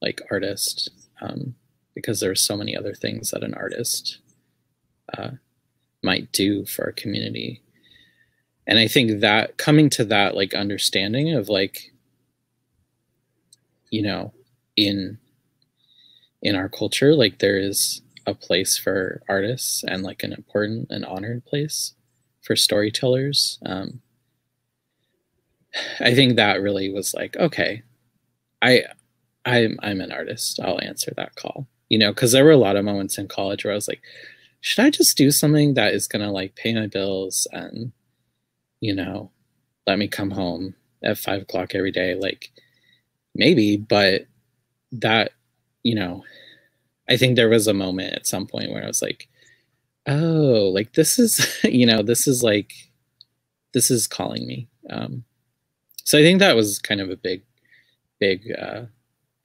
like artist um, because there's so many other things that an artist uh, might do for a community. And i think that coming to that like understanding of like you know in in our culture like there is a place for artists and like an important and honored place for storytellers. Um, i think that really was like okay i i'm i'm an artist. I'll answer that call you know because there were a lot of moments in college where i was like should i just do something that is going to like pay my bills and you know let me come home at five o'clock every day? Like maybe but that you know i think there was a moment at some point where i was like oh like this is you know this is like this is calling me. Um so i think that was kind of a big big uh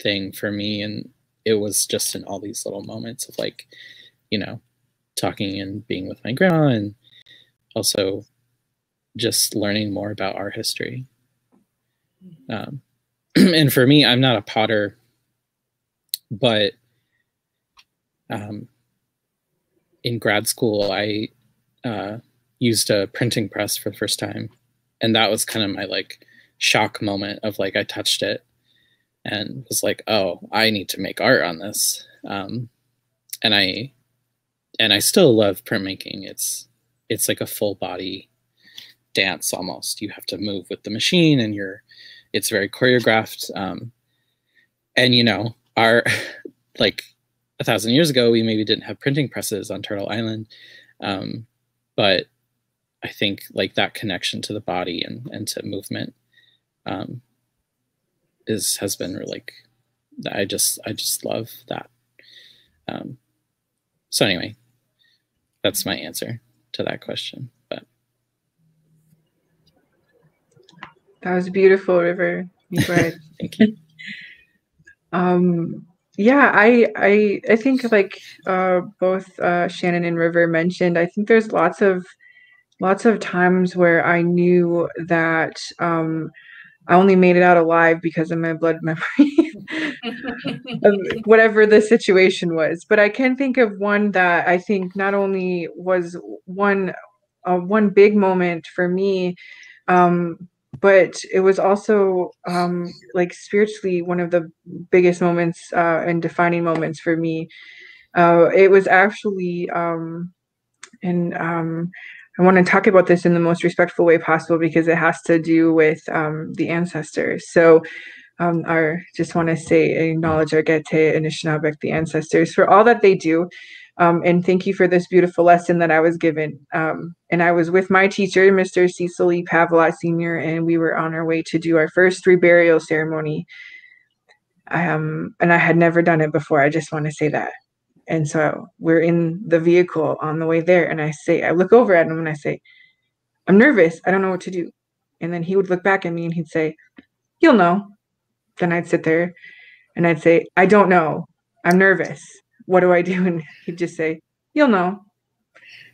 thing for me. And it was just in all these little moments of like you know talking and being with my grandma and also just learning more about our history. Um and for me i'm not a potter but um in grad school, I uh, used a printing press for the first time, and that was kind of my like shock moment of like I touched it and was like, oh, I need to make art on this. Um, and I and I still love printmaking. It's it's like a full body dance almost. You have to move with the machine, and you're it's very choreographed. Um, and you know, our like a thousand years ago, we maybe didn't have printing presses on Turtle Island, um, but I think like that connection to the body and and to movement um, is has been like I just I just love that. Um, so anyway, that's my answer to that question. But That was beautiful, River. You thank you. um yeah i i i think like uh both uh shannon and river mentioned i think there's lots of lots of times where i knew that um I only made it out alive because of my blood memory whatever the situation was. But I can think of one that I think not only was one uh, one big moment for me, um, but it was also um, like spiritually one of the biggest moments uh, and defining moments for me. Uh, it was actually, um, and um, I want to talk about this in the most respectful way possible because it has to do with um, the ancestors. So, um, our just want to say acknowledge our Gete Anishinaabeg, the ancestors, for all that they do. Um, and thank you for this beautiful lesson that I was given. Um, and I was with my teacher, Mr. Cecil E. Sr., and we were on our way to do our first reburial ceremony. Um, and I had never done it before. I just want to say that. And so we're in the vehicle on the way there, and I say, I look over at him and I say, I'm nervous. I don't know what to do. And then he would look back at me and he'd say, You'll know. Then I'd sit there and I'd say, I don't know. I'm nervous. What do I do? And he'd just say, You'll know.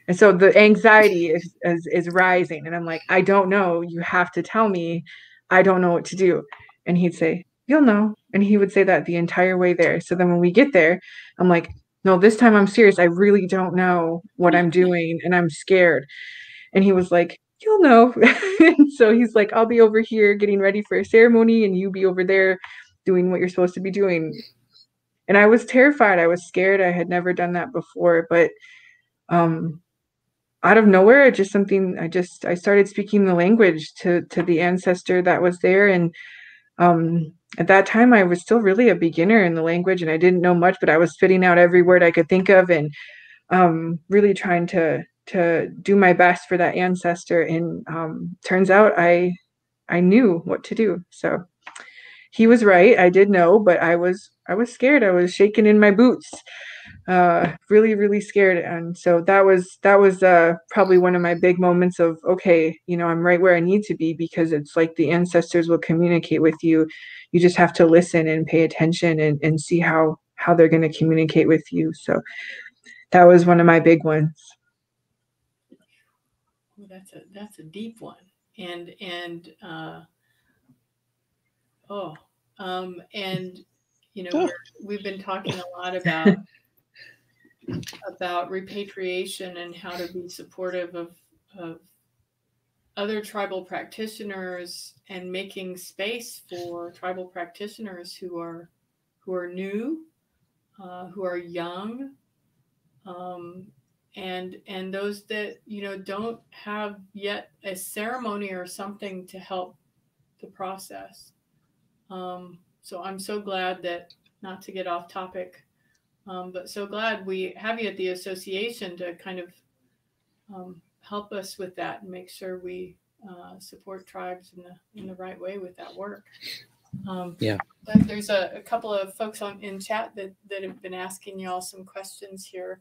And so the anxiety is, is, is rising. And I'm like, I don't know. You have to tell me. I don't know what to do. And he'd say, You'll know. And he would say that the entire way there. So then when we get there, I'm like, no, this time I'm serious. I really don't know what I'm mm-hmm. doing and I'm scared. And he was like, you'll know. and so he's like, I'll be over here getting ready for a ceremony and you be over there doing what you're supposed to be doing. And I was terrified. I was scared. I had never done that before, but um out of nowhere, it just something I just I started speaking the language to to the ancestor that was there and um at that time I was still really a beginner in the language and I didn't know much, but I was spitting out every word I could think of and um, really trying to to do my best for that ancestor. And um, turns out I I knew what to do. So he was right. I did know, but I was I was scared. I was shaking in my boots uh, really really scared and so that was that was uh, probably one of my big moments of okay you know i'm right where i need to be because it's like the ancestors will communicate with you you just have to listen and pay attention and, and see how how they're going to communicate with you so that was one of my big ones well, that's a that's a deep one and and uh oh um and you know we've been talking a lot about about repatriation and how to be supportive of, of other tribal practitioners and making space for tribal practitioners who are who are new, uh, who are young, um, and and those that you know don't have yet a ceremony or something to help the process. Um, so I'm so glad that not to get off topic um, but so glad we have you at the association to kind of um, help us with that and make sure we uh, support tribes in the in the right way with that work. Um, yeah. There's a, a, couple of folks on in chat that, that have been asking y'all some questions here.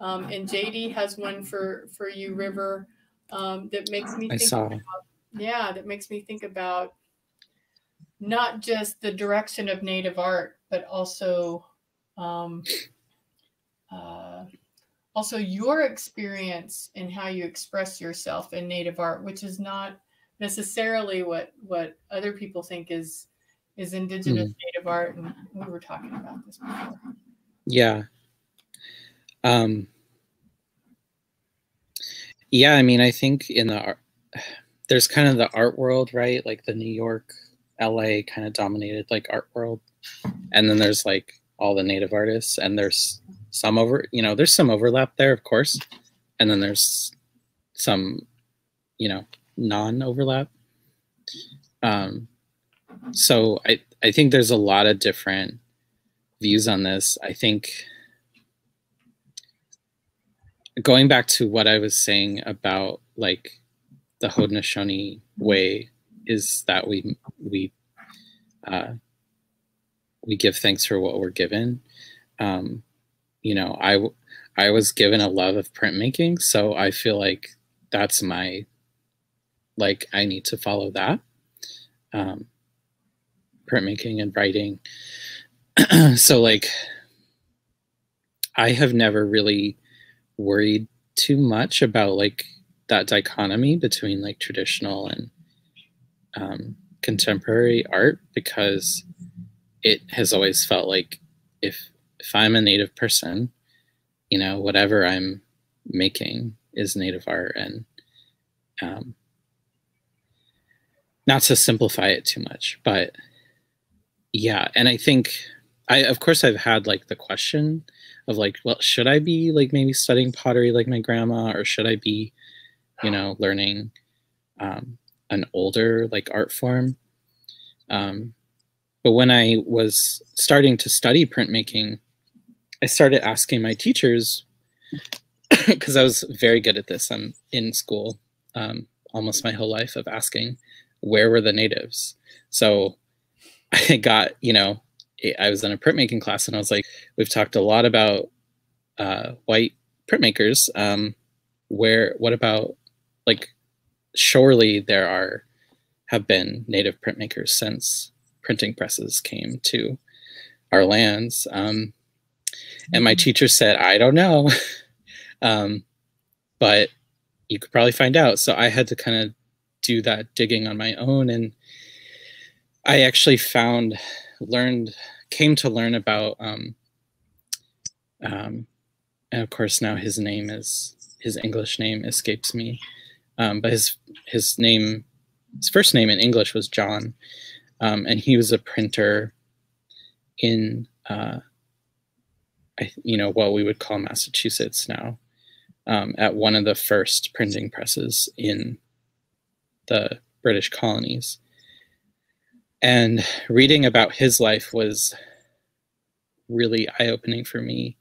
Um, and JD has one for, for you, River, um, that makes me think about, yeah, that makes me think about not just the direction of native art, but also um, uh, also your experience in how you express yourself in native art, which is not necessarily what what other people think is is indigenous mm. native art, and we were talking about this before. Yeah. Um, yeah, I mean, I think in the art, there's kind of the art world, right? Like the New York, LA kind of dominated like art world. And then there's like all the native artists and there's some over you know there's some overlap there of course. And then there's some you know non-overlap. Um so i i think there's a lot of different views on this. I think going back to what i was saying about like the haudenosaunee way is that we we uh we give thanks for what we're given. Um, you know, I I was given a love of printmaking, so I feel like that's my like I need to follow that. Um, printmaking and writing. so like I have never really worried too much about like that dichotomy between like traditional and um, contemporary art because it has always felt like if if I'm a native person, you know, whatever I'm making is native art and um, not to simplify it too much, but yeah, and I think I of course I've had like the question of like, well, should I be like maybe studying pottery like my grandma, or should I be, you know, learning um, an older like art form? Um, but when I was starting to study printmaking, I started asking my teachers because I was very good at this. I'm in school um, almost my whole life of asking where were the natives. So I got, you know, I was in a printmaking class and I was like, we've talked a lot about uh, white printmakers. Um, where, what about like, surely there are, have been native printmakers since printing presses came to our lands. Um, and my mm-hmm. teacher said, I don't know. um, but you could probably find out. So I had to kind of do that digging on my own. And I actually found, learned, came to learn about, um, um, and of course now his name is, his English name escapes me. Um, but his, his name, his first name in English was John. Um, and he was a printer in, uh, I, you know, what we would call Massachusetts now, um, at one of the first printing presses in the British colonies. And reading about his life was really eye opening for me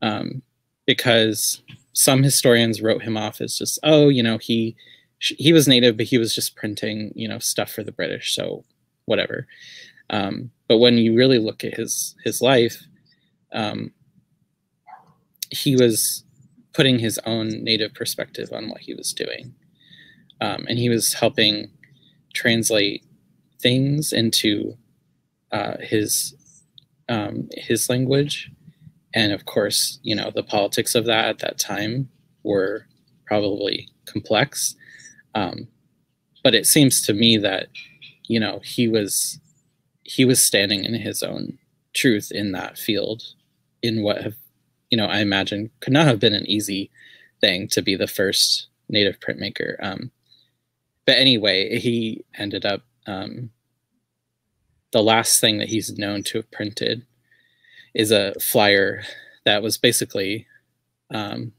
um, because some historians wrote him off as just, oh, you know, he he was native, but he was just printing, you know, stuff for the British, so whatever. Um, but when you really look at his his life, um, he was putting his own native perspective on what he was doing. Um, and he was helping translate things into uh, his um, his language, and of course, you know the politics of that at that time were probably complex. Um, but it seems to me that you know he was he was standing in his own truth in that field, in what have you know, I imagine could not have been an easy thing to be the first native printmaker. Um, but anyway, he ended up um, the last thing that he's known to have printed is a flyer that was basically um,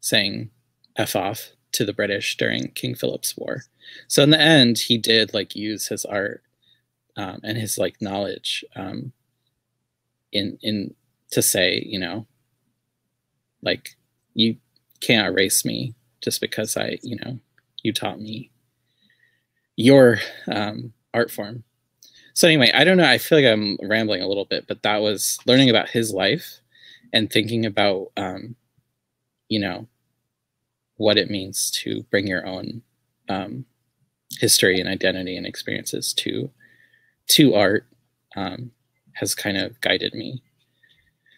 saying "f off" to the British during King Philip's War. So in the end, he did like use his art um, and his like knowledge um, in in to say, you know, like you can't erase me just because I, you know, you taught me your um, art form. So anyway, I don't know. I feel like I'm rambling a little bit, but that was learning about his life and thinking about, um, you know, what it means to bring your own um, history and identity and experiences to to art um, has kind of guided me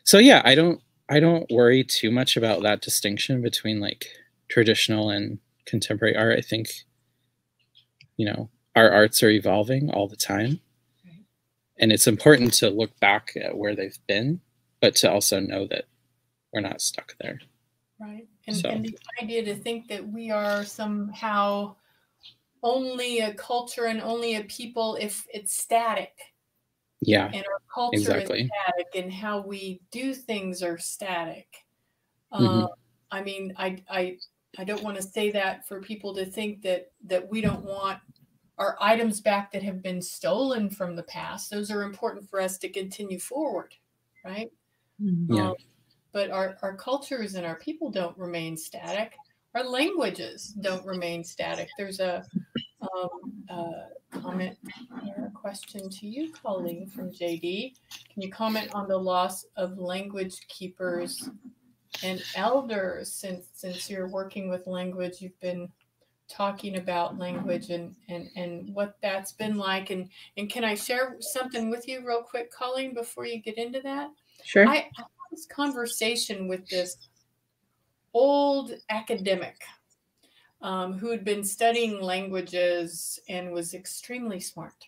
so yeah, I don't I don't worry too much about that distinction between like traditional and contemporary art. I think you know our arts are evolving all the time, and it's important to look back at where they've been, but to also know that we're not stuck there. Right, and, so. and the idea to think that we are somehow only a culture and only a people if it's static yeah. And our culture exactly. is static and how we do things are static. Mm-hmm. Uh, I mean, I, I, I don't want to say that for people to think that that we don't want our items back that have been stolen from the past. Those are important for us to continue forward, right? Mm-hmm. Yeah. Um, but our, our cultures and our people don't remain static. Our languages don't remain static. There's a um, uh, comment or a question to you, Colleen from JD. Can you comment on the loss of language keepers and elders since since you're working with language? You've been talking about language and and and what that's been like. And and can I share something with you real quick, Colleen, before you get into that? Sure. I, I had this conversation with this old academic um, who had been studying languages and was extremely smart.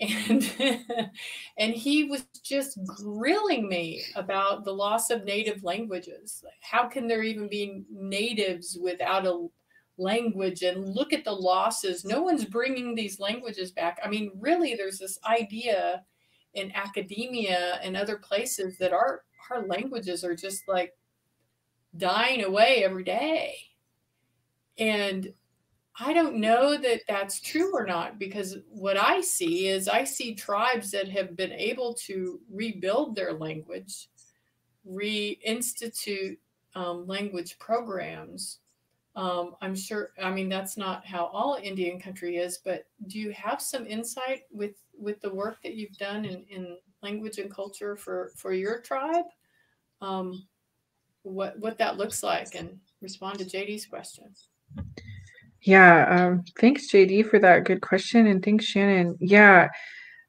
And, and he was just grilling me about the loss of native languages. How can there even be natives without a language? And look at the losses. No one's bringing these languages back. I mean, really, there's this idea in academia and other places that our our languages are just like dying away every day and I don't know that that's true or not because what I see is I see tribes that have been able to rebuild their language, reinstitute um, language programs. Um, I'm sure. I mean, that's not how all Indian country is, but do you have some insight with with the work that you've done in, in language and culture for for your tribe? Um, what what that looks like, and respond to JD's question. Yeah, um, thanks JD for that good question, and thanks Shannon. Yeah,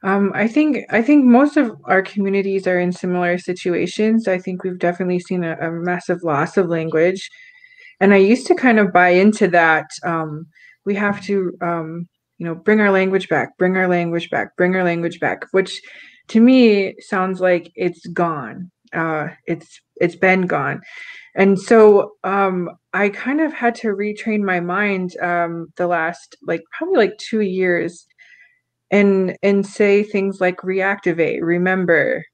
um, I think I think most of our communities are in similar situations. I think we've definitely seen a, a massive loss of language, and I used to kind of buy into that. Um, we have to, um, you know, bring our language back, bring our language back, bring our language back, which to me sounds like it's gone. Uh, it's it's been gone and so um, i kind of had to retrain my mind um, the last like probably like two years and and say things like reactivate remember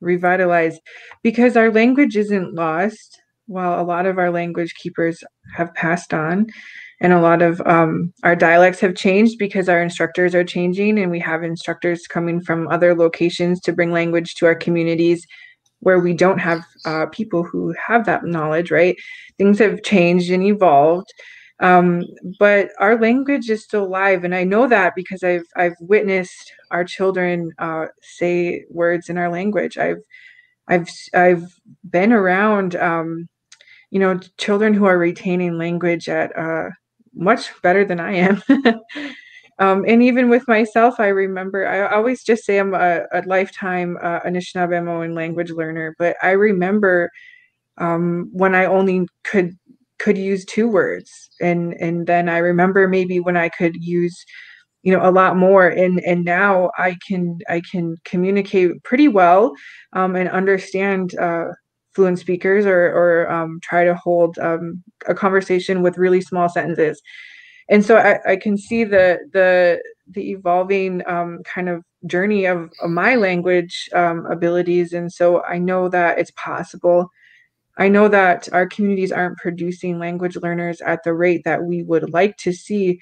revitalize because our language isn't lost while a lot of our language keepers have passed on and a lot of um, our dialects have changed because our instructors are changing and we have instructors coming from other locations to bring language to our communities where we don't have uh, people who have that knowledge, right? Things have changed and evolved. Um, but our language is still alive, and I know that because I've I've witnessed our children uh, say words in our language. I've I've I've been around, um, you know, children who are retaining language at uh, much better than I am. Um, and even with myself, I remember I always just say I'm a, a lifetime uh, Anishinaabemowin language learner, but I remember um, when I only could could use two words, and and then I remember maybe when I could use you know a lot more and and now i can i can communicate pretty well um, and understand uh, fluent speakers or or um, try to hold um, a conversation with really small sentences. And so I, I can see the the the evolving um, kind of journey of, of my language um, abilities. And so i know that it's possible. I know that our communities aren't producing language learners at the rate that we would like to see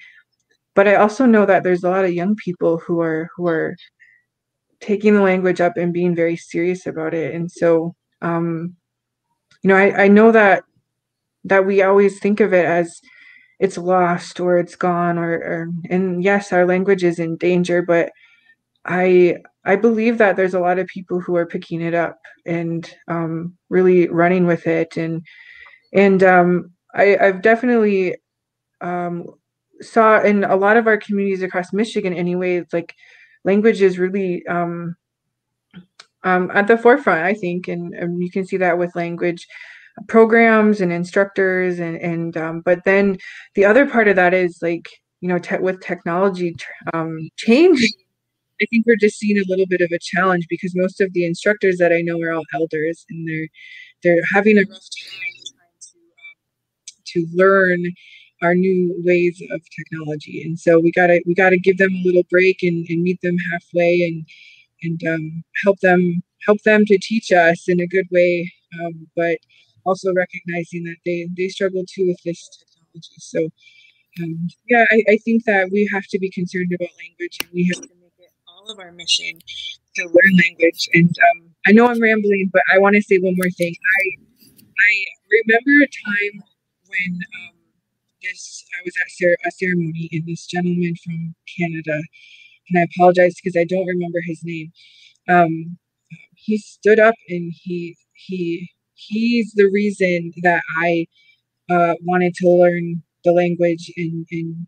but i also know that there's a lot of young people who are who are taking the language up and being very serious about it. And so um, you know I, I know that that we always think of it as it's lost or it's gone or, or and yes our language is in danger but i i believe that there's a lot of people who are picking it up and um, really running with it. And and um, I, i've definitely um, saw in a lot of our communities across michigan anyway it's like language is really um, um, at the forefront i think and, and you can see that with language programs and instructors and and um, but then the other part of that is like you know te- with technology um, changing i think we're just seeing a little bit of a challenge because most of the instructors that i know are all elders and they're they're having a rough time to um, to learn our new ways of technology. And so we gotta we gotta give them a little break and, and meet them halfway and and um, help them help them to teach us in a good way um, but also recognizing that they they struggle too with this technology. So um, yeah, I, I think that we have to be concerned about language and we have to make it all of our mission to learn language. And um, I know I'm rambling, but I want to say one more thing. I I remember a time when um, this I was at a ceremony and this gentleman from Canada, and I apologize because I don't remember his name. Um, he stood up and he he he's the reason that I uh, wanted to learn the language and, and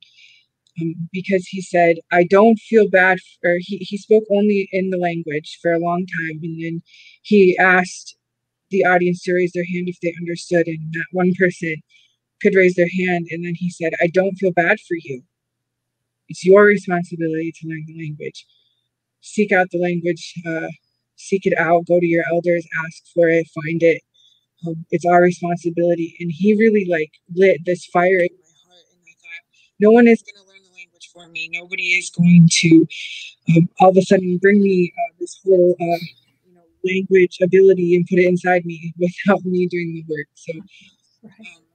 um, because he said I don't feel bad or he, he spoke only in the language for a long time and then he asked the audience to raise their hand if they understood and not one person could raise their hand. And then he said, I don't feel bad for you. It's your responsibility to learn the language. Seek out the language, uh, seek it out, go to your elders, ask for it, find it. Um, it's our responsibility. And he really like lit this fire in my heart. And I thought, no one is going to learn the language for me. Nobody is going to um, all of a sudden bring me uh, this whole uh, you know, language ability and put it inside me without me doing the work. So um,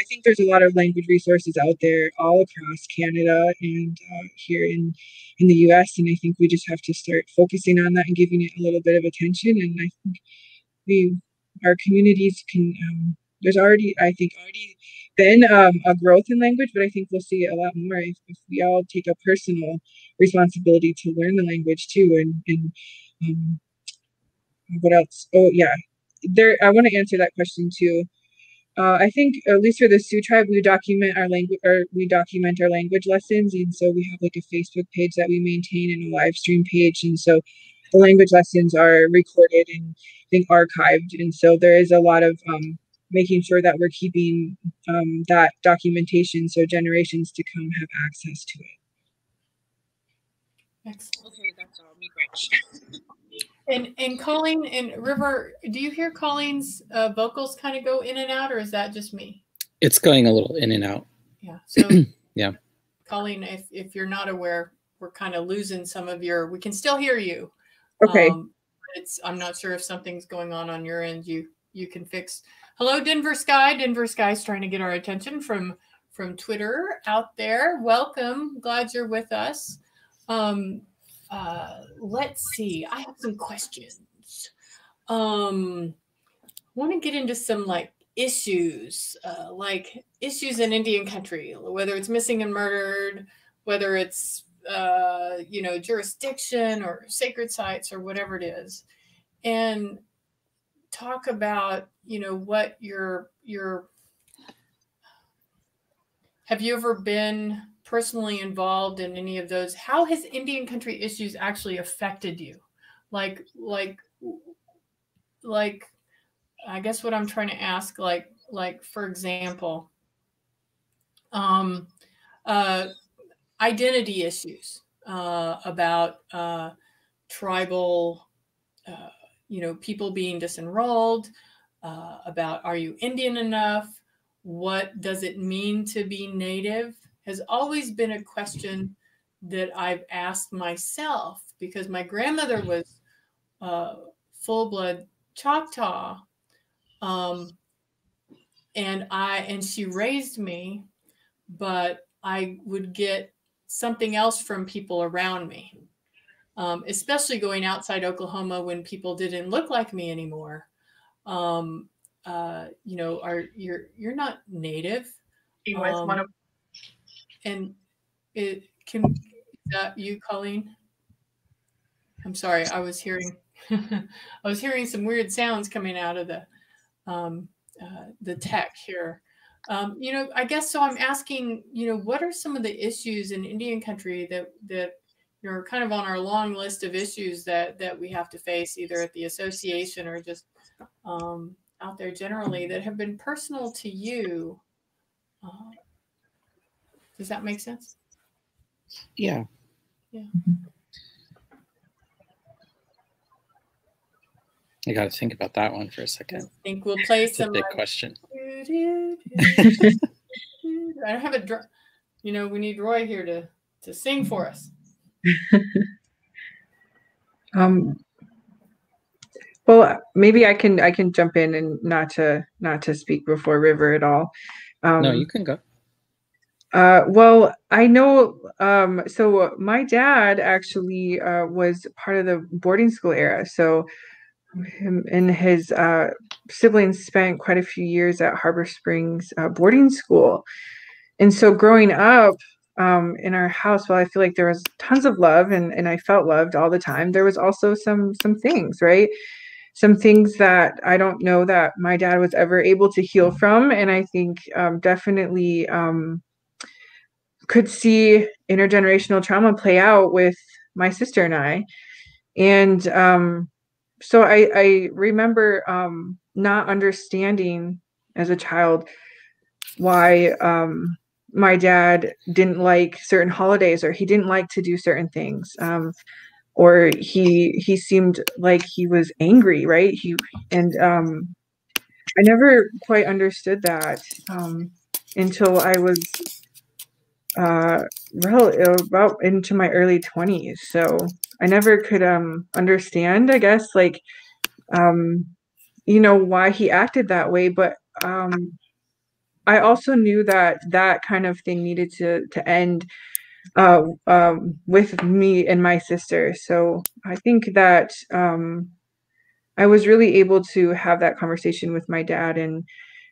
I think there's a lot of language resources out there all across Canada and uh, here in in the U.S. And I think we just have to start focusing on that and giving it a little bit of attention. And I think we our communities can. Um, there's already, I think, already been um, a growth in language, but I think we'll see a lot more if, if, we all take a personal responsibility to learn the language too. And, and um, what else? Oh, yeah. There, I want to answer that question too. Uh, I think at least for the Sault tribe, we document our language or we document our language lessons, and so we have like a Facebook page that we maintain and a live stream page, and so the language lessons are recorded and I think archived, and so there is a lot of um, making sure that we're keeping um, that documentation so generations to come have access to it. Excellent. Okay, that's all. Me, and and Colleen and River, do you hear Colleen's uh, vocals kind of go in and out, or is that just me? It's going a little in and out. Yeah. So yeah. Colleen, if if you're not aware, we're kind of losing some of your. We can still hear you. Okay. Um, it's. I'm not sure if something's going on on your end. You you can fix. Hello, Denver Sky. Denver Sky's trying to get our attention from from Twitter out there. Welcome. Glad you're with us. Um, uh, let's see. I have some questions. Um, want to get into some like issues, uh, like issues in Indian country, whether it's missing and murdered, whether it's uh, you know jurisdiction or sacred sites or whatever it is, and talk about you know what your your have you ever been personally involved in any of those how has indian country issues actually affected you? Like like like i guess what i'm trying to ask like like for example um uh identity issues uh about uh tribal uh you know people being disenrolled uh, about are you indian enough? What does it mean to be native has always been a question that I've asked myself because my grandmother was uh, full blood Choctaw, um, and I and she raised me, but I would get something else from people around me, um, especially going outside Oklahoma when people didn't look like me anymore. Um, uh, you know, are you're you're not native. He was um, one of and it can is that you, Colleen? I'm sorry, I was hearing I was hearing some weird sounds coming out of the um, uh, the tech here. Um, you know, I guess so. I'm asking, you know, what are some of the issues in Indian country that that you know, kind of on our long list of issues that that we have to face, either at the association or just um, out there generally, that have been personal to you uh, does that make sense? Yeah. Yeah. I got to think about that one for a second. I think we'll play it's some. a big like, question. I don't have a drum. You know, we need Roy here to to sing for us. um. Well, maybe I can I can jump in and not to not to speak before River at all. Um, no, you can go. Uh, well, I know. Um, so my dad actually uh, was part of the boarding school era. So him and his uh, siblings spent quite a few years at Harbor Springs uh, boarding school. And so growing up um, in our house, while I feel like there was tons of love and, and I felt loved all the time, there was also some some things, right? Some things that I don't know that my dad was ever able to heal from. And I think um, definitely um, could see intergenerational trauma play out with my sister and I. And um, so I, I remember um, not understanding as a child why um, my dad didn't like certain holidays or he didn't like to do certain things. Um, or he he seemed like he was angry, right? He and um, I never quite understood that um, until I was uh, well, about into my early 20s. So I never could um, understand, I guess, like, um, you know, why he acted that way. But um, I also knew that that kind of thing needed to, to end uh, um, with me and my sister. So I think that um, I was really able to have that conversation with my dad and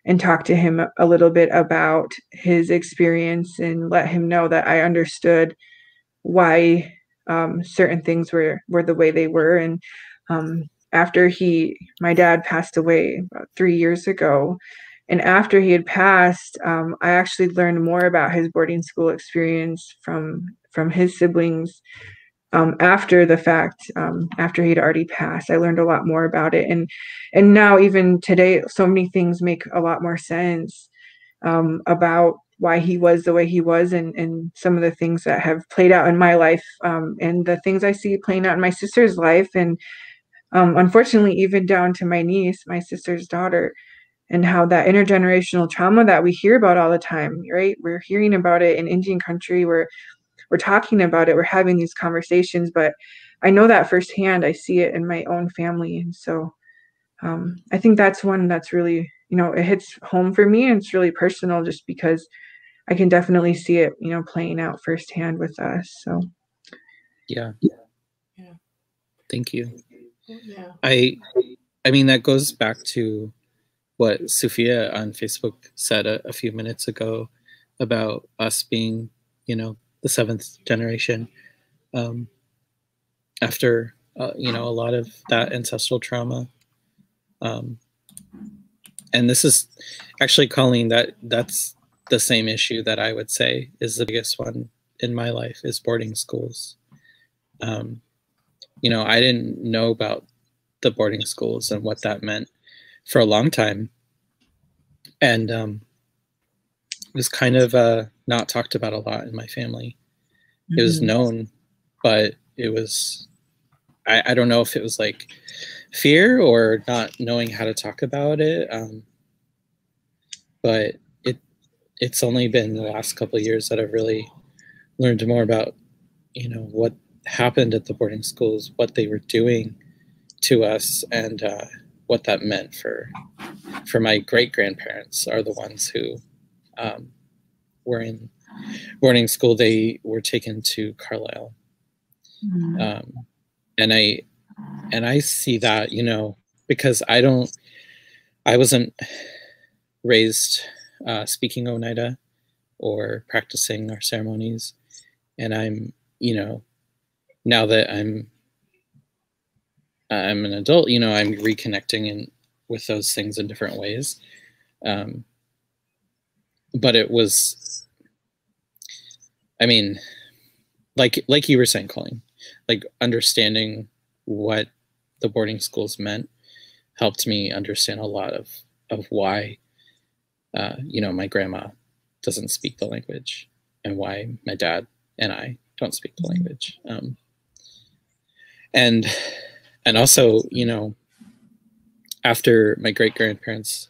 and talk to him a little bit about his experience and let him know that I understood why um, certain things were were the way they were. And um, after he, my dad passed away about three years ago, and after he had passed, um, I actually learned more about his boarding school experience from from his siblings um, after the fact, um, after he'd already passed, I learned a lot more about it, and and now even today, so many things make a lot more sense um, about why he was the way he was, and and some of the things that have played out in my life, um, and the things I see playing out in my sister's life, and um, unfortunately, even down to my niece, my sister's daughter, and how that intergenerational trauma that we hear about all the time, right? We're hearing about it in Indian country, where we're talking about it we're having these conversations but i know that firsthand i see it in my own family and so um, i think that's one that's really you know it hits home for me and it's really personal just because i can definitely see it you know playing out firsthand with us so yeah Yeah. thank you Yeah. i i mean that goes back to what sophia on facebook said a, a few minutes ago about us being you know the seventh generation um, after uh, you know a lot of that ancestral trauma. Um, and this is actually Colleen that that's the same issue that i would say is the biggest one in my life is boarding schools. Um, you know i didn't know about the boarding schools and what that meant for a long time. And um, was kind of uh, not talked about a lot in my family. It was Mhm. known, but it was I, I don't know if it was like fear or not knowing how to talk about it. Um, but it it's only been the last couple of years that I've really learned more about you know what happened at the boarding schools, what they were doing to us, and uh, what that meant for for my great grandparents are the ones who um, were in boarding school. They were taken to Carlisle, Mhm. um, and I and I see that you know because I don't I wasn't raised uh, speaking Oneida or practicing our ceremonies, and I'm you know now that I'm I'm an adult, you know, I'm reconnecting in with those things in different ways. Um, but it was, I mean, like like you were saying, Colleen, like understanding what the boarding schools meant helped me understand a lot of of why, uh, you know, my grandma doesn't speak the language and why my dad and I don't speak the language. Um, and and also, you know, after my great grandparents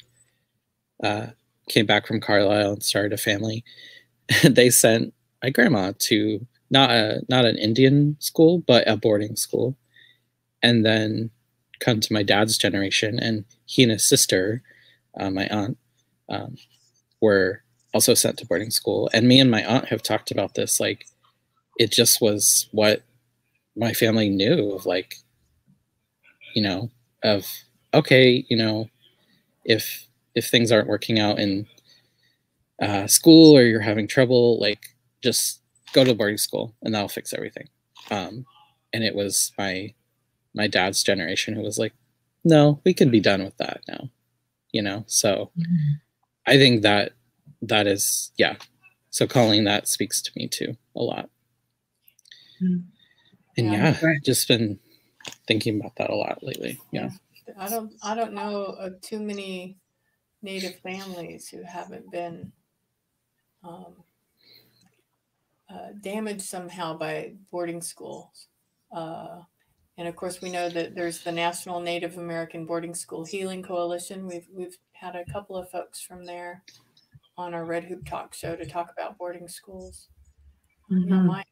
uh, came back from Carlisle and started a family, they sent my grandma to not a not an Indian school, but a boarding school, and then come to my dad's generation, and he and his sister, uh, my aunt, um, were also sent to boarding school. And me and my aunt have talked about this. Like, it just was what my family knew of, like, you know, of okay, you know, if if things aren't working out in uh, school or you're having trouble, like just go to boarding school and that'll fix everything. Um, and it was my my dad's generation who was like, no, we can be done with that now, you know. So I think that that is yeah. So Colleen that speaks to me too a lot. Mm. And Yeah. yeah, just been thinking about that a lot lately. Yeah. I don't I don't know of too many Native families who haven't been um, uh, damaged somehow by boarding schools. Uh, and of course, we know that there's the National Native American Boarding School Healing Coalition. We've we've had a couple of folks from there on our Red Hoop Talk show to talk about boarding schools. Mm-hmm. You know, my,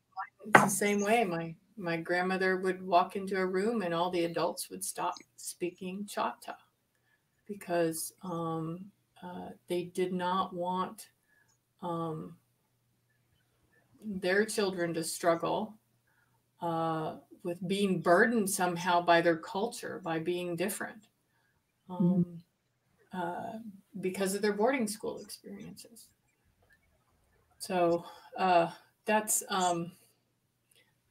it's the same way. My my grandmother would walk into a room and all the adults would stop speaking Choctaw because um, uh, they did not want um, their children to struggle uh, with being burdened somehow by their culture, by being different, um, mm-hmm. uh, because of their boarding school experiences. So uh, that's um,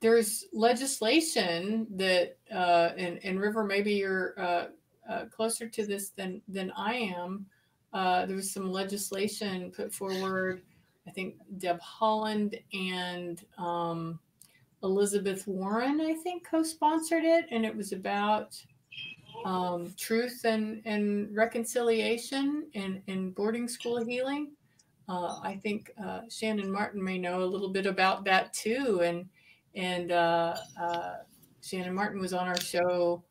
there's legislation that uh, and, and River, maybe you're uh, uh, closer to this than than I am. there was some legislation put forward. I think Deb Haaland and um, Elizabeth Warren, I think, co-sponsored it, and it was about um, truth and, and reconciliation and, in boarding school healing. Uh, I think uh, Shannon Martin may know a little bit about that too, and and uh, uh Shannon Martin was on our show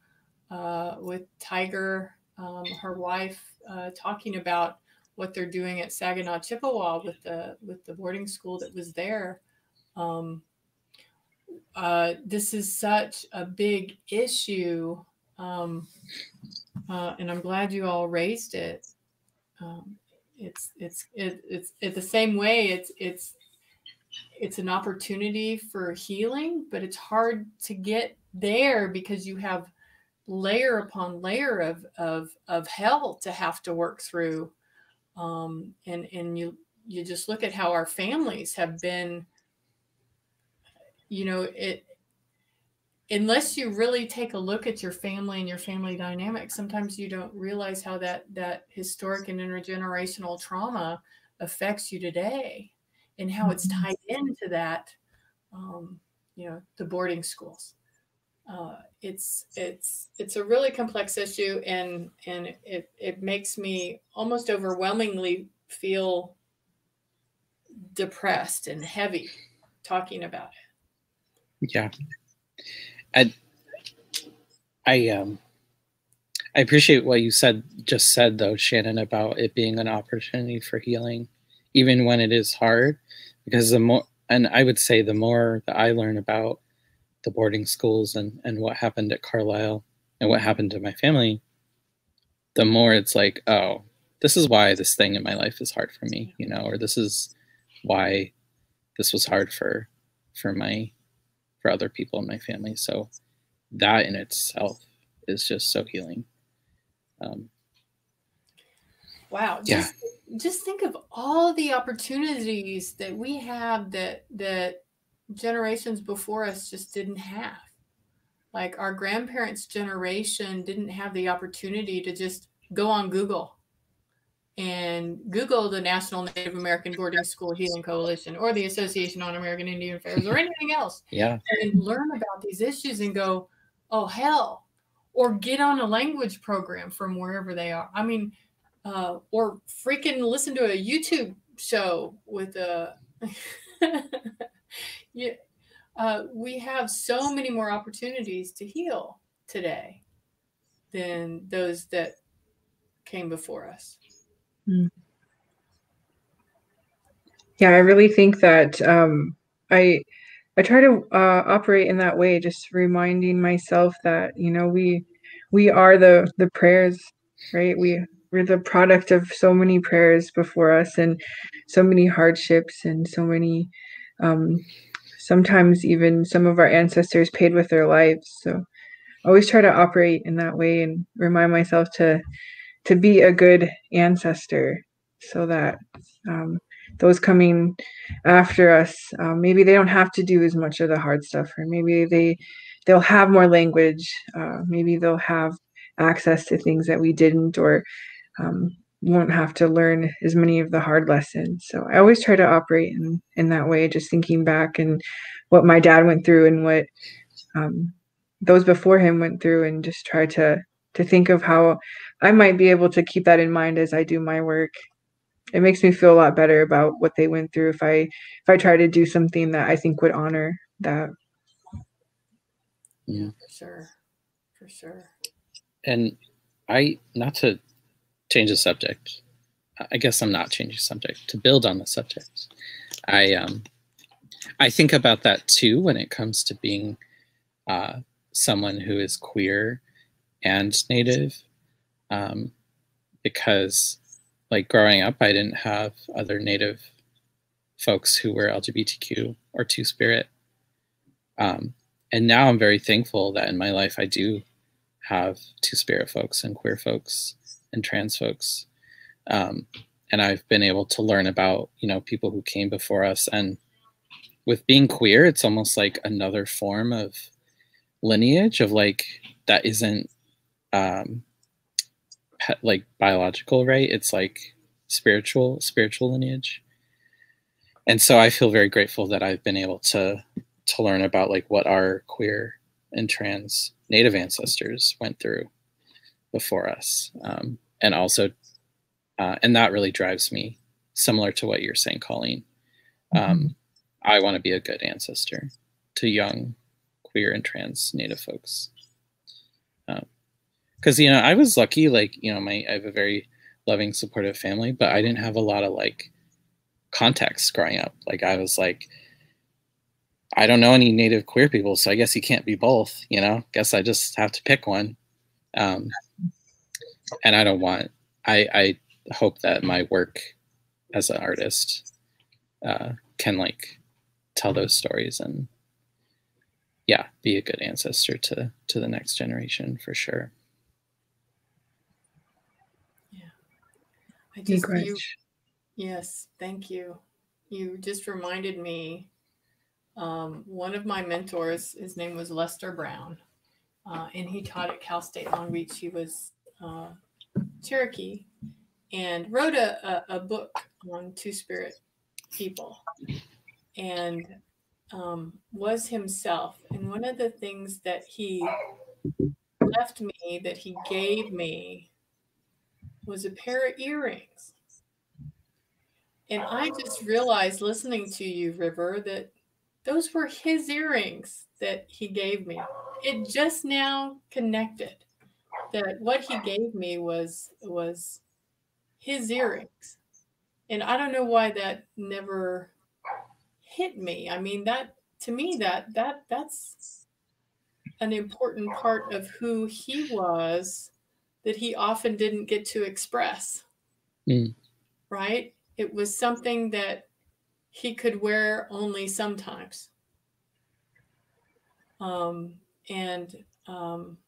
uh, with Tiger, um, her wife, uh, talking about what they're doing at Saginaw Chippewa with the with the boarding school that was there. Um, uh, this is such a big issue, um, uh, and I'm glad you all raised it. Um, it's it's it, it's it's the same way. It's it's it's an opportunity for healing, but it's hard to get there because you have layer upon layer of of of hell to have to work through. Um, and and you you just look at how our families have been you know it unless you really take a look at your family and your family dynamic sometimes you don't realize how that that historic and intergenerational trauma affects you today and how it's mm-hmm. tied into that um, you know the boarding schools uh, it's it's it's a really complex issue and and it it makes me almost overwhelmingly feel depressed and heavy talking about it yeah. I I um I appreciate what you said just said though, Shannon, about it being an opportunity for healing, even when it is hard. Because the more and I would say the more that I learn about the boarding schools and, and what happened at Carlisle and what happened to my family, the more it's like, oh, this is why this thing in my life is hard for me, you know, or this is why this was hard for for my for other people in my family. So that in itself is just so healing. Um, wow. Yeah. Just, just think of all the opportunities that we have that that generations before us just didn't have. Like our grandparents' generation didn't have the opportunity to just go on Google and Google the National Native American Boarding School Healing Coalition or the Association on American Indian Affairs or anything else. Yeah. And learn about these issues and go, oh, hell, or get on a language program from wherever they are. I mean, uh, or freaking listen to a YouTube show with a. yeah, uh, we have so many more opportunities to heal today than those that came before us. Mm. Yeah, I really think that um, I I try to uh, operate in that way, just reminding myself that you know we we are the the prayers, right? We we're the product of so many prayers before us, and so many hardships, and so many um, sometimes even some of our ancestors paid with their lives. So I always try to operate in that way and remind myself to to be a good ancestor so that um, those coming after us um, maybe they don't have to do as much of the hard stuff or maybe they they'll have more language uh, maybe they'll have access to things that we didn't or um, won't have to learn as many of the hard lessons so i always try to operate in, in that way just thinking back and what my dad went through and what um, those before him went through and just try to to think of how I might be able to keep that in mind as I do my work. It makes me feel a lot better about what they went through if I if I try to do something that I think would honor that. Yeah, for sure. For sure. And I not to change the subject. I guess I'm not changing subject to build on the subject. I um I think about that too when it comes to being uh, someone who is queer and native, um, because like growing up, I didn't have other native folks who were LGBTQ or Two Spirit, um, and now I'm very thankful that in my life I do have Two Spirit folks and queer folks and trans folks. Um, and I've been able to learn about, you know, people who came before us and with being queer, it's almost like another form of lineage of like that isn't um like biological, right? It's like spiritual, spiritual lineage. And so I feel very grateful that I've been able to to learn about like what our queer and trans native ancestors went through before us. Um, and also, uh, and that really drives me similar to what you're saying, Colleen. Um, I want to be a good ancestor to young queer and trans Native folks. Because um, you know, I was lucky. Like you know, my I have a very loving, supportive family, but I didn't have a lot of like context growing up. Like I was like, I don't know any Native queer people, so I guess you can't be both. You know, guess I just have to pick one. Um, and I don't want. I I hope that my work as an artist uh, can like tell those stories and yeah, be a good ancestor to to the next generation for sure. Yeah. I just you, yes, thank you. You just reminded me um, one of my mentors, his name was Lester Brown, uh, and he taught at Cal State Long Beach. He was uh, Cherokee and wrote a, a, a book on Two Spirit people and um, was himself. And one of the things that he left me, that he gave me, was a pair of earrings. And I just realized listening to you, River, that those were his earrings that he gave me. It just now connected that what he gave me was was his earrings. And I don't know why that never hit me. I mean, that to me, that that that's an important part of who he was that he often didn't get to express. Mm. Right? It was something that he could wear only sometimes. Um, and um,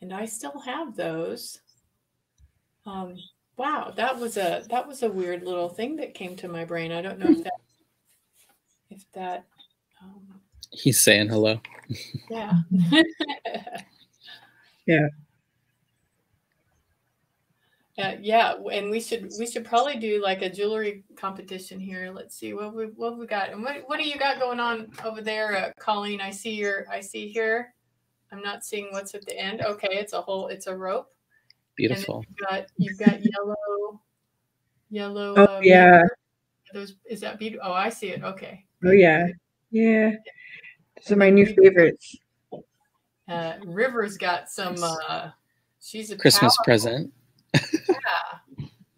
and I still have those. Um, wow, that was a that was a weird little thing that came to my brain. I don't know if that if that um, he's saying hello yeah yeah uh, yeah, and we should we should probably do like a jewelry competition here. Let's see what we what we got and what what do you got going on over there, uh, Colleen? I see your I see here. I'm not seeing what's at the end. Okay, it's a whole it's a rope. Beautiful. You've got you've got yellow, yellow. Oh uh, yeah. Those is that beautiful? Oh, I see it. Okay. Oh yeah, yeah. Those are my new favorites. Uh, River's got some. Uh, she's a Christmas present. yeah,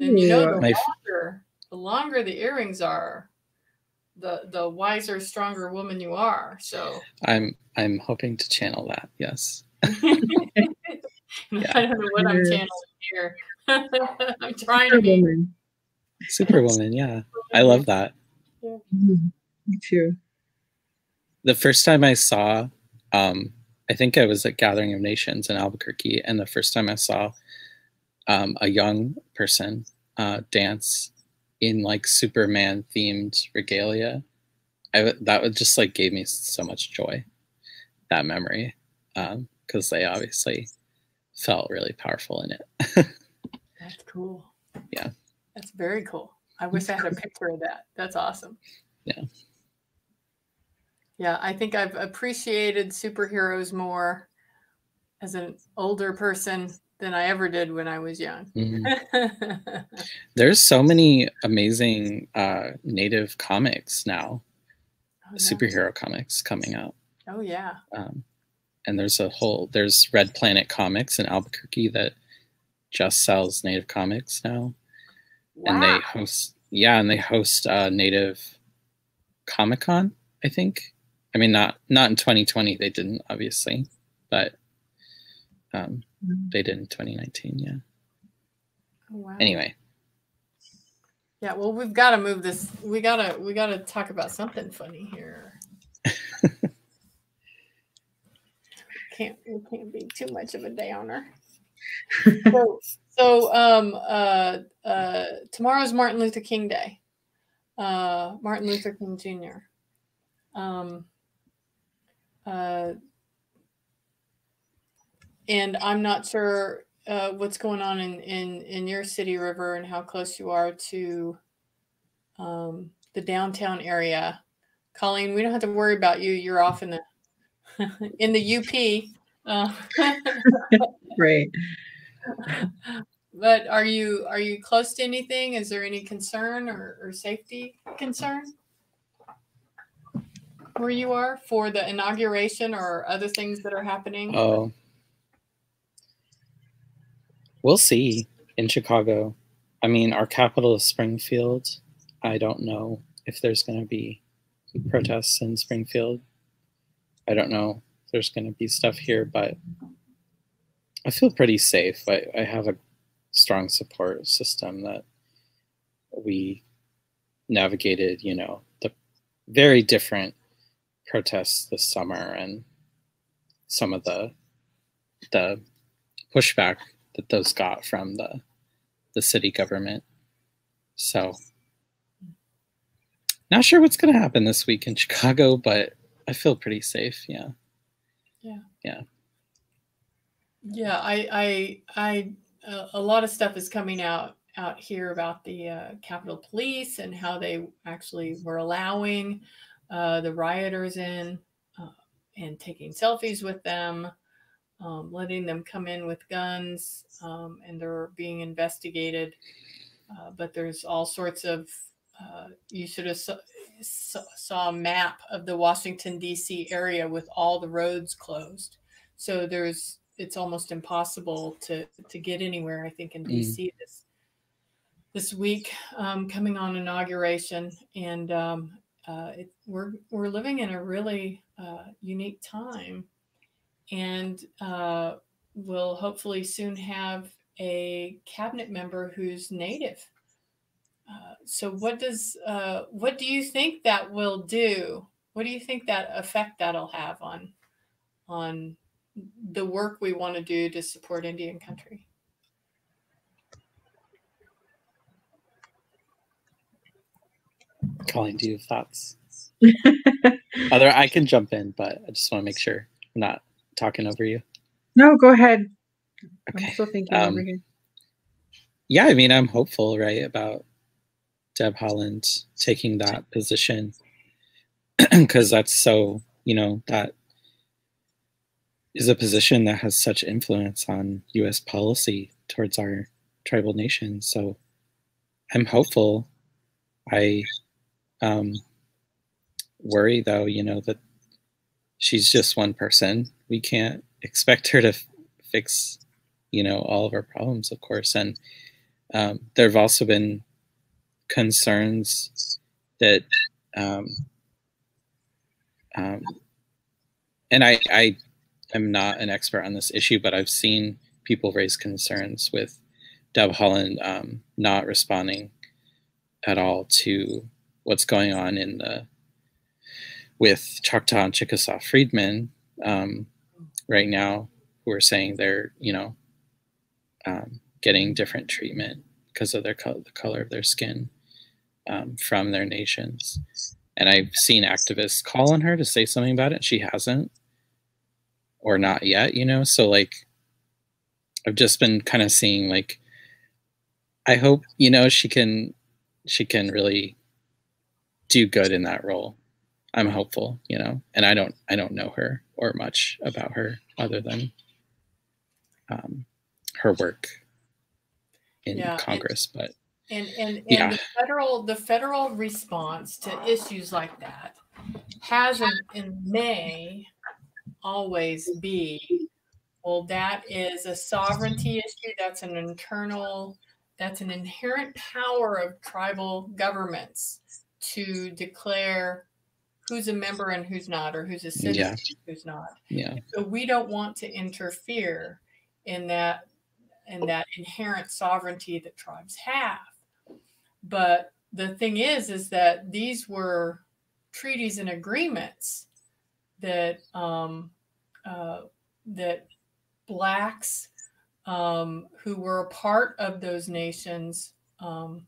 and you know the longer the longer the earrings are, the the wiser, stronger woman you are. So I'm I'm hoping to channel that. Yes. yeah. I don't know what I'm channeling here. I'm trying to be Superwoman. Yeah, I love that. Yeah. Me too. The first time I saw, um, I think I was at Gathering of Nations in Albuquerque, and the first time I saw um, a young person uh, dance in like Superman themed regalia, I that would just like gave me so much joy. That memory, because um, they obviously felt really powerful in it. That's cool. Yeah. That's very cool. I wish I had a picture of that. That's awesome. Yeah. Yeah, I think I've appreciated superheroes more as an older person than I ever did when I was young. Mhm. There's so many amazing uh, native comics now, Oh, superhero comics coming out. Oh yeah. Um, and there's a whole there's Red Planet Comics in Albuquerque that just sells native comics now, and they host yeah, and they host uh, native Comic Con. I think. I mean, not not in 2020. They didn't obviously, but um, they did in 2019. Yeah. Oh, wow. Anyway, Yeah, well, we've got to move this. We gotta we gotta talk about something funny here. can't it can't be too much of a downer. so so um uh uh tomorrow's Martin Luther King Day. Uh Martin Luther King Jr. Um uh and I'm not sure uh, what's going on in, in in your city river and how close you are to um, the downtown area. Colleen, we don't have to worry about you. You're off in the in the UP. Uh, Right. but are you are you close to anything? Is there any concern or, or safety concern where you are for the inauguration or other things that are happening? oh, we'll see in Chicago. I mean, our capital is Springfield. I don't know if there's going to be protests in Springfield. I don't know if there's going to be stuff here, but I feel pretty safe. I, I have a strong support system that we navigated, you know, the very different protests this summer and some of the the pushback that those got from the the city government. So not sure what's going to happen this week in Chicago, but I feel pretty safe. Yeah. Yeah, I, I, I, uh, a lot of stuff is coming out out here about the uh, Capitol Police and how they actually were allowing uh, the rioters in uh, and taking selfies with them, um, letting them come in with guns, um, and they're being investigated. Uh, but there's all sorts of. Uh, you should have saw, saw, a map of the Washington D.C. area with all the roads closed. So there's it's almost impossible to to get anywhere. I think in Mm. DC this this week, um, coming on inauguration, and um, uh, it, we're we're living in a really uh, unique time, and uh, we'll hopefully soon have a cabinet member who's native. Uh, so what does uh, what do you think that will do? What do you think that effect that'll have on on the work we want to do to support Indian country. Colleen, do you have thoughts? Other, I can jump in, but I just want to make sure I'm not talking over you. No, go ahead. I'm Okay. still thinking Um, over here. Yeah, I mean, I'm hopeful, right, about Deb Haaland taking that position because that's so, you know, that is a position that has such influence on US policy towards our tribal nations. So I'm hopeful. I um, worry, though, you know, that she's just one person. We can't expect her to fix, you know, all of our problems, of course. And um, there have also been concerns that, um, um, and I, I am not an expert on this issue, but I've seen people raise concerns with Deb Haaland um, not responding at all to what's going on in the with Choctaw and Chickasaw freedmen um, right now, who are saying they're you know um, getting different treatment because of their the color of their skin um, from their nations. And I've seen activists call on her to say something about it. She hasn't, or not yet, you know. So like, I've just been kind of seeing like, I hope you know she can, she can really do good in that role. I'm hopeful, you know, and I don't, I don't know her or much about her other than um, her work in Yeah, and- Congress. But And and, and Yeah. the federal the federal response to issues like that has and, and may always be well that is a sovereignty issue that's an internal that's an inherent power of tribal governments to declare who's a member and who's not or who's a citizen Yeah. and who's not yeah, so we don't want to interfere in that in that inherent sovereignty that tribes have. But the thing is, is that these were treaties and agreements that um, uh, that blacks um, who were a part of those nations um,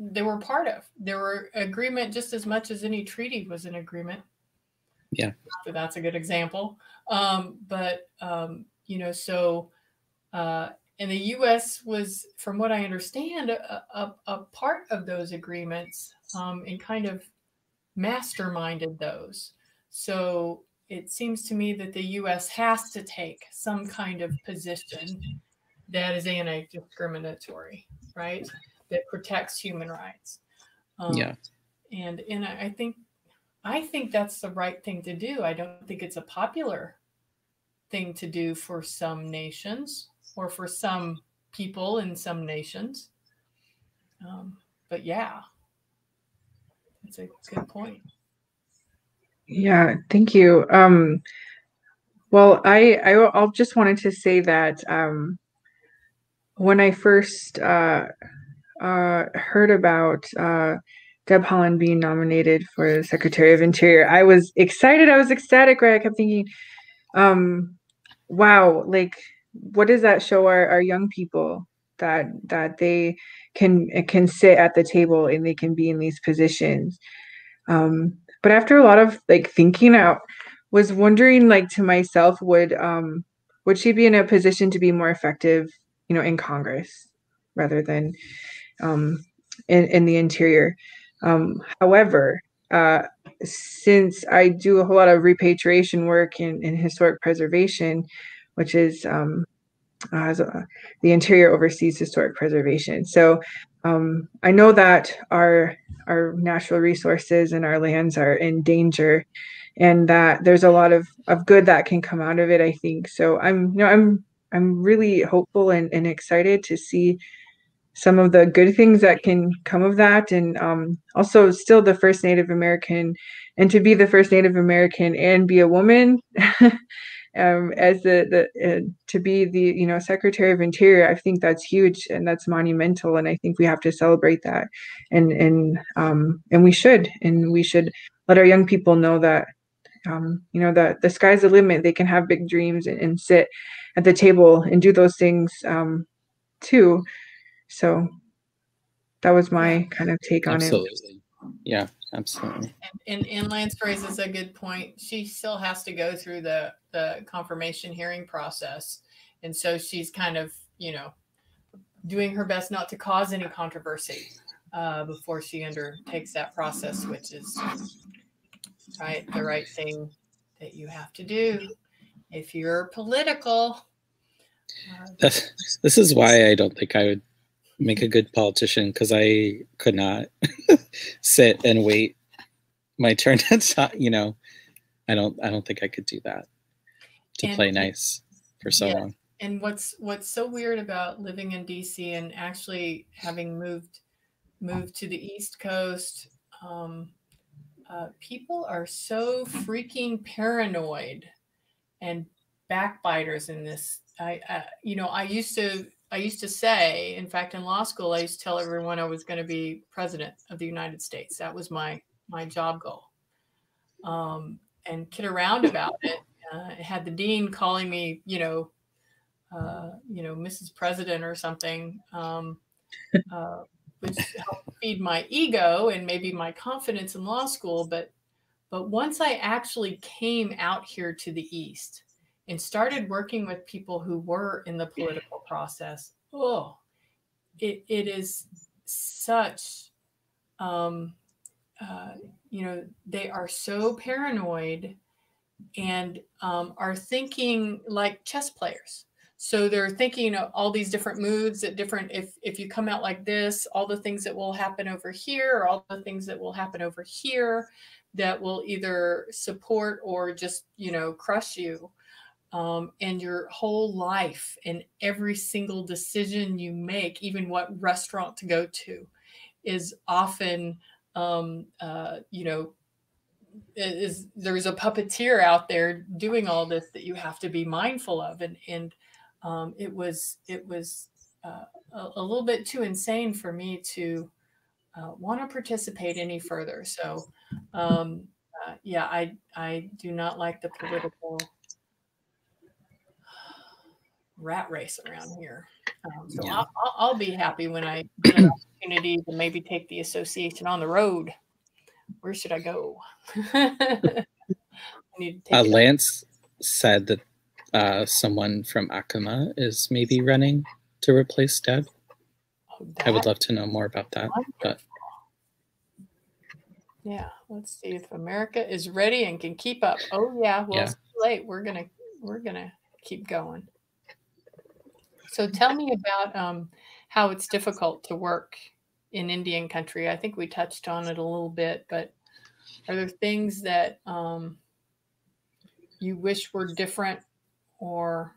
they were part of. There were agreement just as much as any treaty was an agreement. Yeah. So that's a good example. Um, but um, you know, so uh, and the U.S. was, from what I understand, a, a, a part of those agreements um, and kind of masterminded those. So it seems to me that the U.S. has to take some kind of position that is anti-discriminatory, right? That protects human rights. Um, yeah, and and I I think I think that's the right thing to do. I don't think it's a popular thing to do for some nations or for some people in some nations. Um, but yeah, it's a good point. Yeah, thank you. Um, well, I, I I'll just wanted to say that um, when I first uh, uh, heard about uh, Deb Haaland being nominated for Secretary of Interior, I was excited. I was ecstatic. Right? I kept thinking, um, "Wow! Like, what does that show our, our young people that that they can can sit at the table and they can be in these positions?" Um, but after a lot of like thinking out was wondering like to myself would um would she be in a position to be more effective you know in congress rather than um in, in the interior um however uh since i do a whole lot of repatriation work in, in historic preservation which is um uh, the interior oversees historic preservation so um, I know that our our natural resources and our lands are in danger, and that there's a lot of of good that can come out of it. I think so. I'm you know I'm I'm really hopeful and, and excited to see some of the good things that can come of that, and um, also still the first Native American, and to be the first Native American and be a woman. um, as the the uh, to be the you know Secretary of Interior, I think that's huge and that's monumental, and I think we have to celebrate that, and and um, and we should, and we should let our young people know that um, you know that the sky's the limit. They can have big dreams and, and sit at the table and do those things um, too. So that was my kind of take on it. absolutely. Yeah, absolutely. And, and, and Lance raises a good point. She still has to go through the, the confirmation hearing process. And so she's kind of, you know, doing her best not to cause any controversy uh, before she undertakes that process, which is right the right thing that you have to do. If you're political, uh, That's, this is why I don't think I would make a good politician because I could not sit and wait my turn to. You know, I don't. I don't think I could do that to And- play nice for so Yeah. long. and what's what's so weird about living in DC and actually having moved moved to the East Coast, um, uh, people are so freaking paranoid and backbiters in this. I, I you know I used to I used to say, in fact, in law school, I used to tell everyone I was going to be president of the United States. That was my my job goal, um, and kid around about it. Uh, had the dean calling me, you know, uh, you know, Mrs. President or something, um, uh, which helped feed my ego and maybe my confidence in law school. But but once I actually came out here to the East and started working with people who were in the political process, oh, it, it is such, um, uh, you know, they are so paranoid and um, are thinking like chess players. so they're thinking of all these different moods at different if if you come out like this all the things that will happen over here or all the things that will happen over here that will either support or just you know crush you um, and your whole life and every single decision you make even what restaurant to go to is often um, uh, you know is there's a puppeteer out there doing all this that you have to be mindful of. And and um, it was it was uh, a, a, little bit too insane for me to uh, want to participate any further. So um, uh, yeah i i do not like the political rat race around here um, so yeah. I'll, I'll, be happy when i get an opportunity to maybe take the association on the road where should I go? I uh, Lance said that uh, someone from Acoma is maybe running to replace Deb. Oh, I would love to know more about that. But yeah, let's see if America is ready and can keep up. Oh yeah, well yeah. it's too late. We're gonna we're gonna keep going. So tell me about um, how it's difficult to work in Indian country. I think we touched on it a little bit, but are there things that um, you wish were different or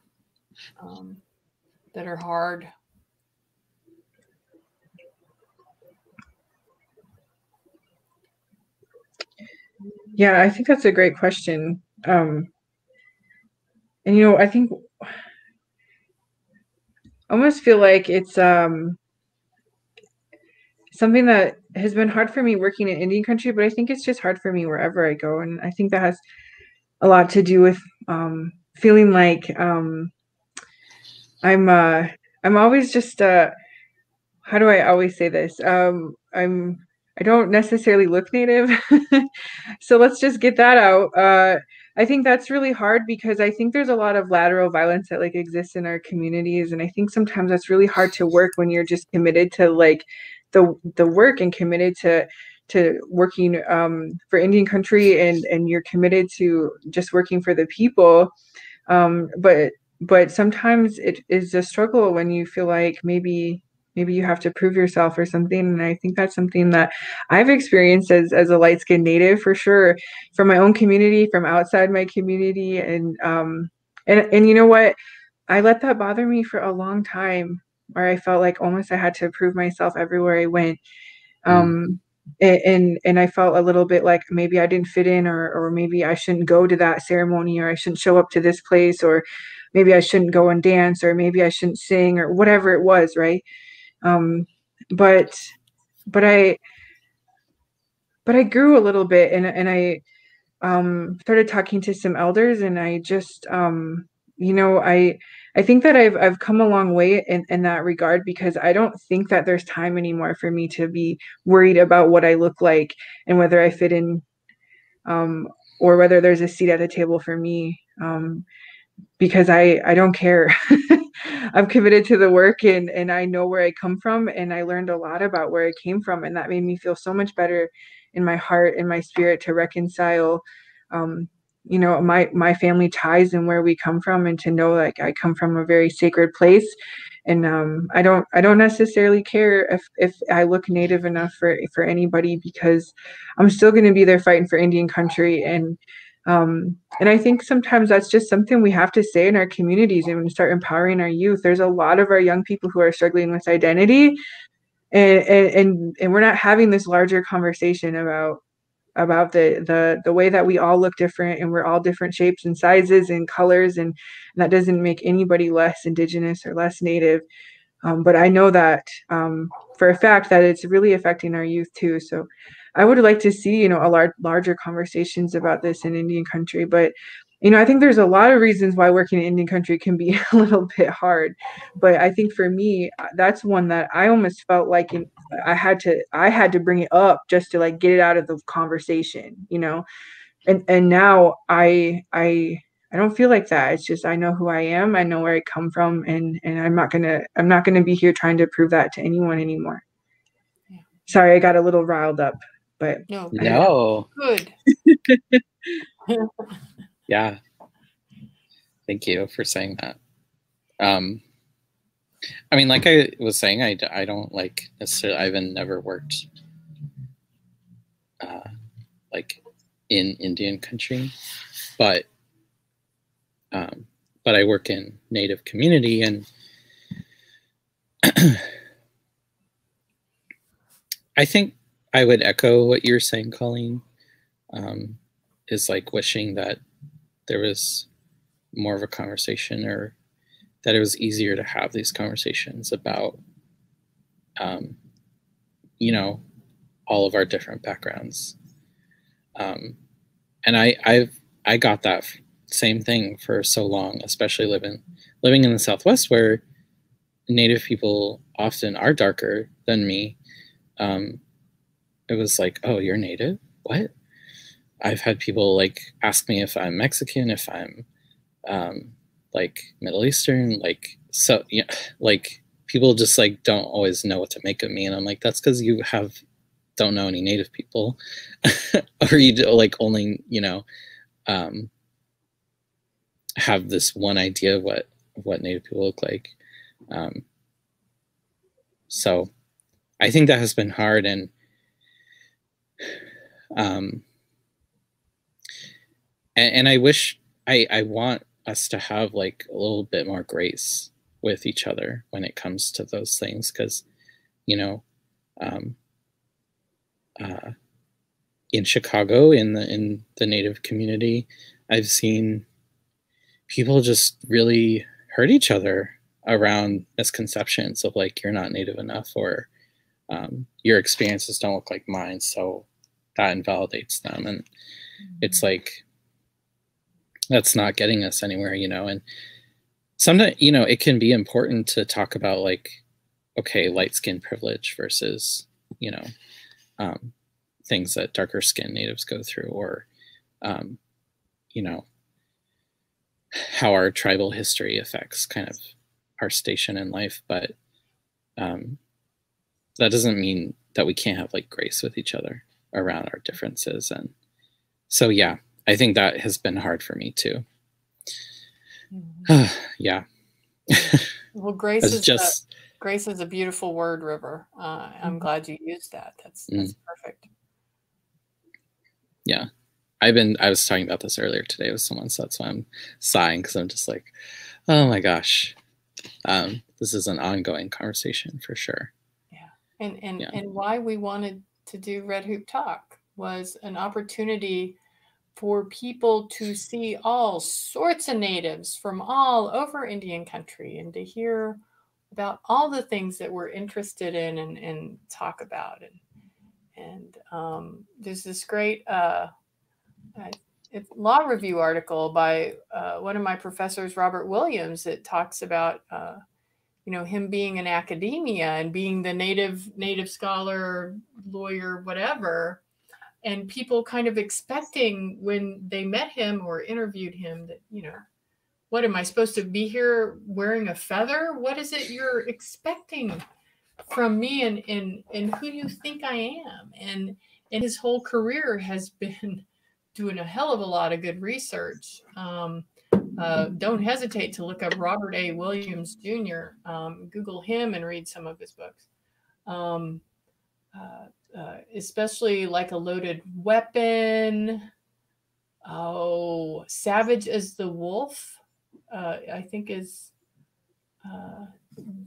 um, that are hard? Yeah, I think that's a great question. Um, and you know, I think almost feel like it's um something that has been hard for me working in Indian country, but I think it's just hard for me wherever I go. And I think that has a lot to do with um, feeling like um, I'm uh, I'm always just uh, how do I always say this? Um, I'm I don't necessarily look native. so let's just get that out. Uh, I think that's really hard because I think there's a lot of lateral violence that like exists in our communities. And I think sometimes that's really hard to work when you're just committed to like the the work and committed to to working um, for Indian country and and you're committed to just working for the people. Um, but but sometimes it is a struggle when you feel like maybe maybe you have to prove yourself or something and i think that's something that i've experienced as, as a light skinned native for sure from my own community from outside my community and um and and you know what i let that bother me for a long time where I felt like almost I had to prove myself everywhere I went. Mm. Um, mm. and and I felt a little bit like maybe I didn't fit in, or or maybe I shouldn't go to that ceremony, or I shouldn't show up to this place, or maybe I shouldn't go and dance, or maybe I shouldn't sing, or whatever it was, right? Um, but but I but I grew a little bit, and and I um, started talking to some elders, and I just um, you know I I think that I've I've come a long way in, in that regard because I don't think that there's time anymore for me to be worried about what I look like and whether I fit in um, or whether there's a seat at the table for me um, because I I don't care. I'm committed to the work and and I know where I come from and I learned a lot about where I came from and that made me feel so much better in my heart and my spirit to reconcile um, you know my my family ties and where we come from and to know like i come from a very sacred place. And um, i don't i don't necessarily care if if i look native enough for for anybody because i'm still going to be there fighting for indian country and um, and i think sometimes that's just something we have to say in our communities and start empowering our youth. There's a lot of our young people who are struggling with identity and and and we're not having this larger conversation about about the the the way that we all look different and we're all different shapes and sizes and colors and, and that doesn't make anybody less indigenous or less native. Um, but i know that um, for a fact that it's really affecting our youth too. So i would like to see you know a large larger conversations about this in indian country but you know, I think there's a lot of reasons why working in Indian country can be a little bit hard, but I think for me, uh, that's one that I almost felt like in, I had to I had to bring it up just to like get it out of the conversation, you know, and and now I I I don't feel like that. It's just I know who I am, I know where I come from, and and I'm not gonna I'm not gonna be here trying to prove that to anyone anymore. Yeah. Sorry, I got a little riled up, but no, no, good. yeah. Thank you for saying that. Um, I mean, like I was saying, I, I don't like necessarily, I haven't never worked uh, like in Indian country, but um, but I work in Native community and I think I would echo what you're saying, Colleen. Um, is like wishing that there was more of a conversation or that it was easier to have these conversations about um, you know all of our different backgrounds um, and i i've i got that same thing for so long especially living living in the southwest where native people often are darker than me um, it was like oh you're native? What? I've had people like ask me if i'm mexican if i'm um, like Middle Eastern, like so yeah, like people just like don't always know what to make of me, and I'm like, that's because you have don't know any Native people, or you do, like only you know um, have this one idea of what what Native people look like. Um, so I think that has been hard and um, and, and I wish I I want us to have like a little bit more grace with each other when it comes to those things because you know um, uh, in chicago in the in the native community i've seen people just really hurt each other around misconceptions of like you're not native enough or um, your experiences don't look like mine so that invalidates them and it's like that's not getting us anywhere, you know. And sometimes, you know, it can be important to talk about like, okay, light skin privilege versus, you know, um, things that darker skin natives go through, or, um, you know, how our tribal history affects kind of our station in life. But um, that doesn't mean that we can't have like grace with each other around our differences. And so, yeah, I think that has been hard for me too. Mm-hmm. yeah. well, grace is just a, grace is a beautiful word, River. Uh, I'm mm-hmm. glad you used that. That's that's mm. perfect. Yeah, I've been. I was talking about this earlier today with someone, so that's why I'm sighing because I'm just like, oh my gosh, um, this is an ongoing conversation for sure. Yeah, and and yeah. and why we wanted to do Red Hoop Talk was an opportunity for people to see all sorts of natives from all over Indian country and to hear about all the things that we're interested in and, and talk about. And, and um, there's this great uh, law review article by uh, one of my professors, Robert Williams, that talks about, uh, you know, him being in academia and being the native native scholar, lawyer, whatever, and people kind of expecting when they met him or interviewed him that you know what am i supposed to be here wearing a feather? What is it you're expecting from me and and and who do you think i am? And and his whole career has been doing a hell of a lot of good research. Um, uh, don't hesitate to look up robert a williams jr um, google him and read some of his books um, uh, uh, especially like a loaded weapon. Oh, Savage as the Wolf, uh, I think is uh,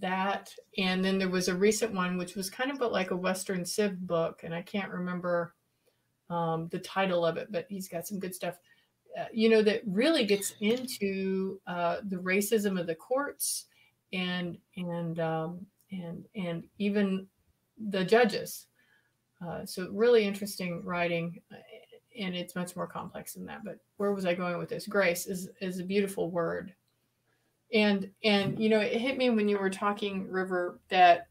that. And then there was a recent one, which was kind of like a Western Civ book, and I can't remember um, the title of it, but he's got some good stuff. Uh, you know that really gets into uh, the racism of the courts and and um, and and even the judges uh, so really interesting writing, uh, and it's much more complex than that. But where was I going with this? Grace is is a beautiful word, and and you know it hit me when you were talking, River, that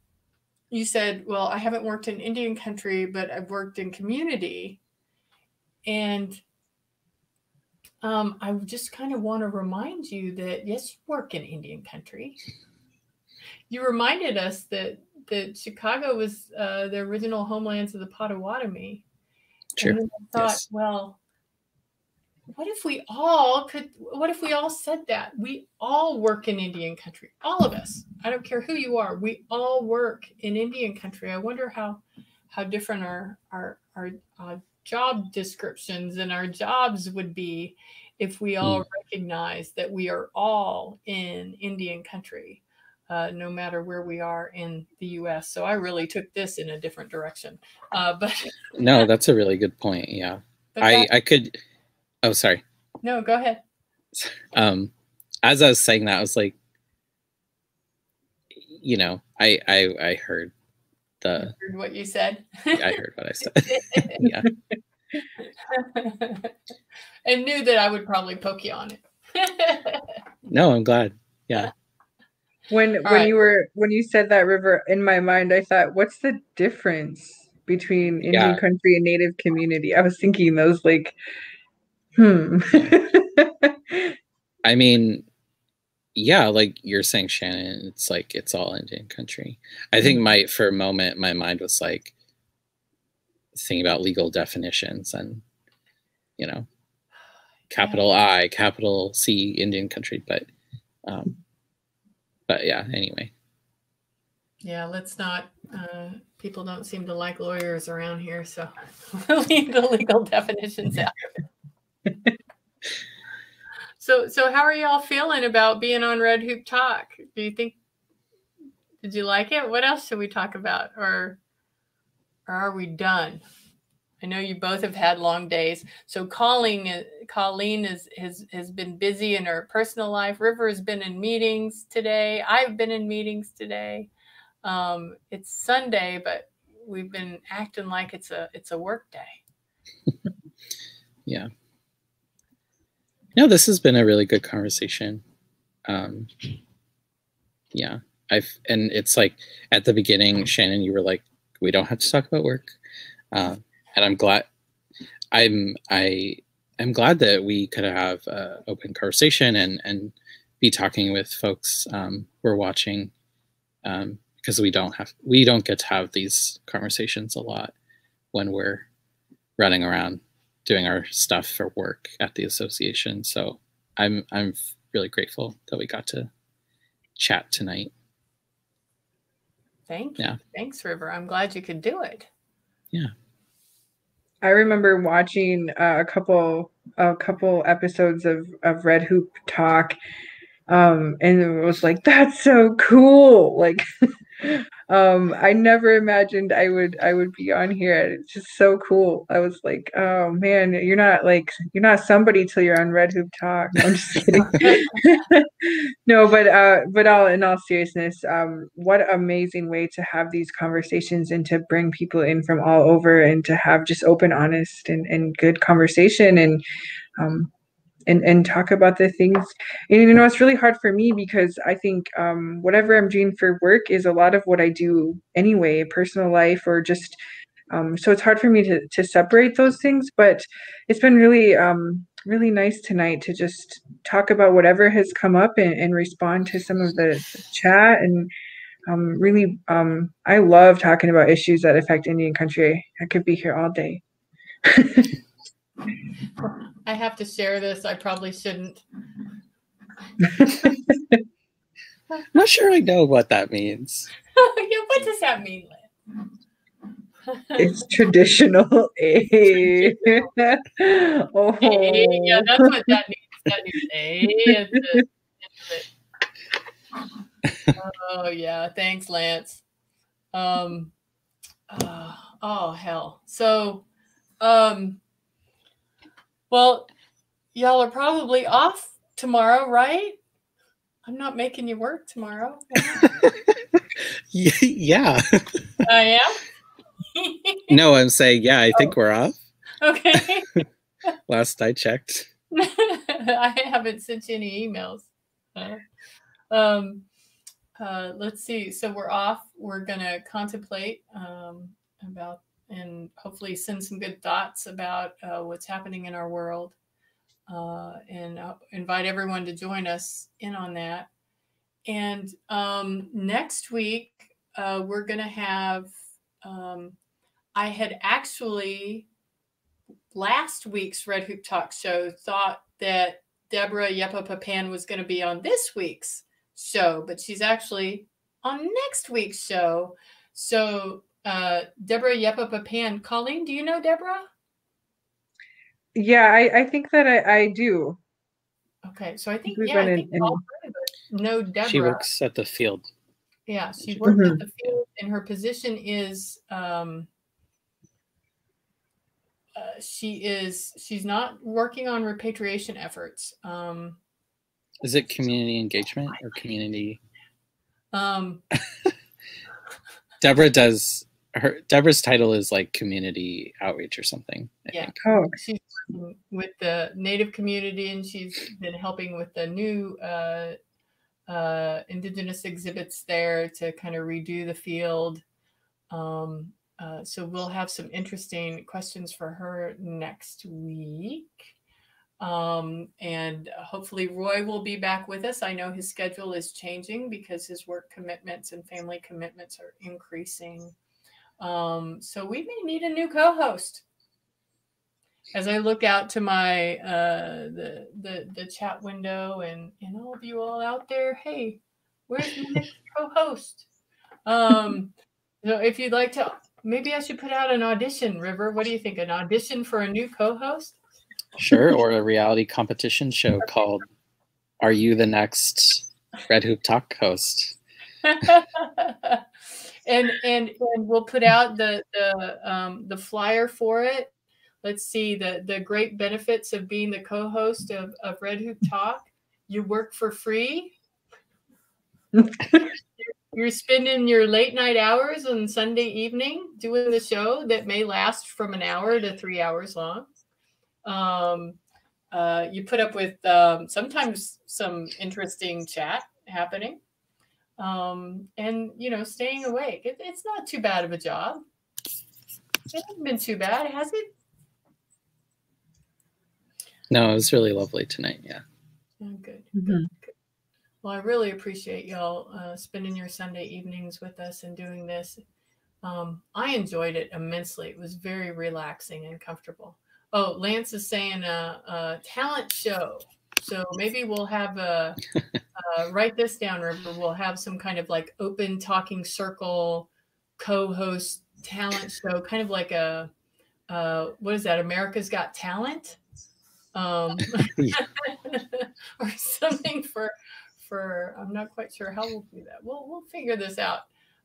you said, "Well, I haven't worked in Indian country, but I've worked in community," and um, I just kind of want to remind you that yes, you work in Indian country. You reminded us that that Chicago was uh, the original homelands of the Potawatomi. Sure. And I thought, yes. well, what if we all could what if we all said that we all work in indian country all of us i don't care who you are we all work in indian country i wonder how how different our our our uh, job descriptions and our jobs would be if we all mm. recognize that we are all in indian country uh, no matter where we are in the us so i really took this in a different direction uh, but no that's a really good point yeah i i could Oh, sorry. No, go ahead. Um, as I was saying that, I was like, you know, I I I heard the heard what you said. I heard what I said. yeah. and knew that I would probably poke you on it. no, I'm glad. Yeah. When All when right. you were when you said that river in my mind, I thought, what's the difference between Indian yeah. country and native community? I was thinking those like Hmm. I mean, yeah, like you're saying, Shannon, it's like it's all Indian country. I think mm-hmm. my for a moment my mind was like thinking about legal definitions and you know, capital I, capital C, Indian country, but um but yeah, anyway. Yeah, let's not uh people don't seem to like lawyers around here, so we'll leave the legal definitions out so so how are y'all feeling about being on Red Hoop Talk? Do you think did you like it? What else should we talk about? Or or are we done? I know you both have had long days. So Colleen, Colleen is, has, has been busy in her personal life. River has been in meetings today. I've been in meetings today. Um, it's Sunday, but we've been acting like it's a it's a work day. yeah. No, this has been a really good conversation. Um, yeah, I've and it's like at the beginning, Shannon, you were like, we don't have to talk about work, uh, and I'm glad. I'm I am glad that we could have open conversation and and be talking with folks um, who are watching um, because we don't have we don't get to have these conversations a lot when we're running around doing our stuff for work at the association. So I'm I'm really grateful that we got to chat tonight. Thank you. Yeah. Thanks, River. I'm glad you could do it. Yeah. I remember watching uh, a couple a couple episodes of of Red Hoop Talk, um, and it was like that's so cool. Like um i never imagined i would i would be on here it's just so cool. I was like oh man you're not like you're not somebody till you're on red hoop talk. No, i'm just kidding. No but uh but all in all seriousness um what amazing way to have these conversations and to bring people in from all over and to have just open honest and, and good conversation and um and and talk about the things. And you know it's really hard for me because i think um, whatever i'm doing for work is a lot of what i do anyway personal life or just um, so it's hard for me to to separate those things but it's been really um, really nice tonight to just talk about whatever has come up and, and respond to some of the chat and um, really um, i love talking about issues that affect indian country. I could be here all day I have to share this. I probably shouldn't. I'm not sure I know what that means. yeah, what does that mean, it's traditional A. oh. A. Yeah, that's what that means. That means A. oh yeah, thanks, Lance. Um, uh, oh hell. So, um, well, y'all are probably off tomorrow, right? I'm not making you work tomorrow. yeah. I am. no, I'm saying yeah. I think oh. we're off. Okay. Last I checked. I haven't sent you any emails. Uh, um, uh, let's see. So we're off. We're gonna contemplate um, about and hopefully send some good thoughts about uh, what's happening in our world. Uh, and I'll invite everyone to join us in on that. And um, next week, uh, we're going to have, um, I had actually last week's Red Hoop Talk show thought that Deborah Yepa Pappan was going to be on this week's show, but she's actually on next week's show. So, uh, Deborah Yepa Pappan, Colleen, do you know Deborah? Yeah, I, I think that I, I do. Okay, so I think We've yeah, I been in- think in- all three of us know Deborah. She works at the field. Yeah, she worked Mhm. at the field, and her position is um, uh, she is she's not working on repatriation efforts. Um, Is it community engagement or community? um, Deborah does her Deborah's title is like community outreach or something. I Yeah. think. Oh, she's working with the native community, and she's been helping with the new uh, uh, indigenous exhibits there to kind of redo the field. Um, uh, so we'll have some interesting questions for her next week. Um, and hopefully Roy will be back with us. I know his schedule is changing because his work commitments and family commitments are increasing. Um, so we may need a new co-host. As I look out to my uh, the, the the chat window and and all of you all out there, hey, where's the next co-host? Um, so if you'd like to, maybe I should put out an audition. River, what do you think? An audition for a new co-host? Sure, or a reality competition show called "Are You the Next Red Hoop Talk Host?" and and and we'll put out the the um, the flyer for it. Let's see the the great benefits of being the co-host of of Red Hoop Talk. You work for free. You're spending your late night hours on Sunday evening doing the show that may last from an hour to three hours long. Um, uh, you put up with um, sometimes some interesting chat happening um, and you know staying awake it, it's not too bad of a job it hasn't been too bad has it No, it was really lovely tonight. Yeah. oh, good Mhm. well i really appreciate y'all uh, spending your sunday evenings with us and doing this um, i enjoyed it immensely it was very relaxing and comfortable oh lance is saying a, a talent show so maybe we'll have a uh, write this down river we'll have some kind of like open talking circle co-host talent show kind of like a uh, what is that? America's got talent? Um, or something for for i'm not quite sure how we'll do that. We'll we'll figure this out.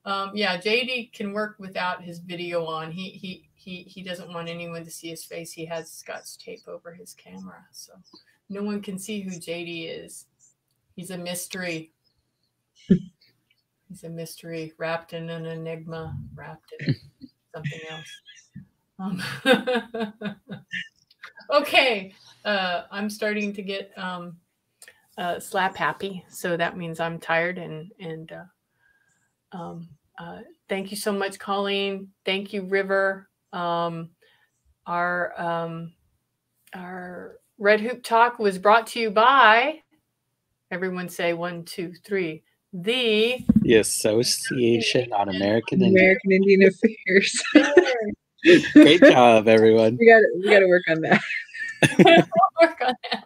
Um, yeah jd can work without his video on. He he he he doesn't want anyone to see his face. He has scotch tape over his camera so no one can see who jd is. He's a mystery. He's a mystery wrapped in an enigma wrapped in something else. Um, okay uh, i'm starting to get um, uh, slap happy so that means i'm tired and and uh, um, uh, thank you so much colleen. Thank you river. Um, our um, our red hoop talk was brought to you by everyone say one two three the The Association on American Indian. American Indian Affairs. Great job, everyone. we got we got to work on that. work on that.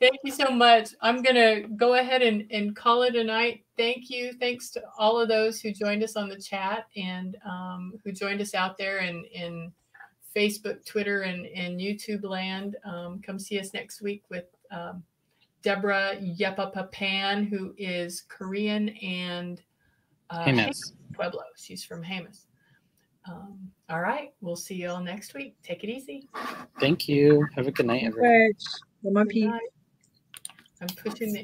Thank you so much. I'm going to go ahead and, and call it a night. Thank you. Thanks to all of those who joined us on the chat and um, who joined us out there in, in Facebook, Twitter, and, and YouTube land. Um, come see us next week with um, Deborah Yepa Pappan, who is Korean and uh, Jemez. Pueblo. She's from Jemez. Um, all right. We'll see you all next week. Take it easy. Thank you. Have a good night, everyone. But, well, my Good night. I'm pushing the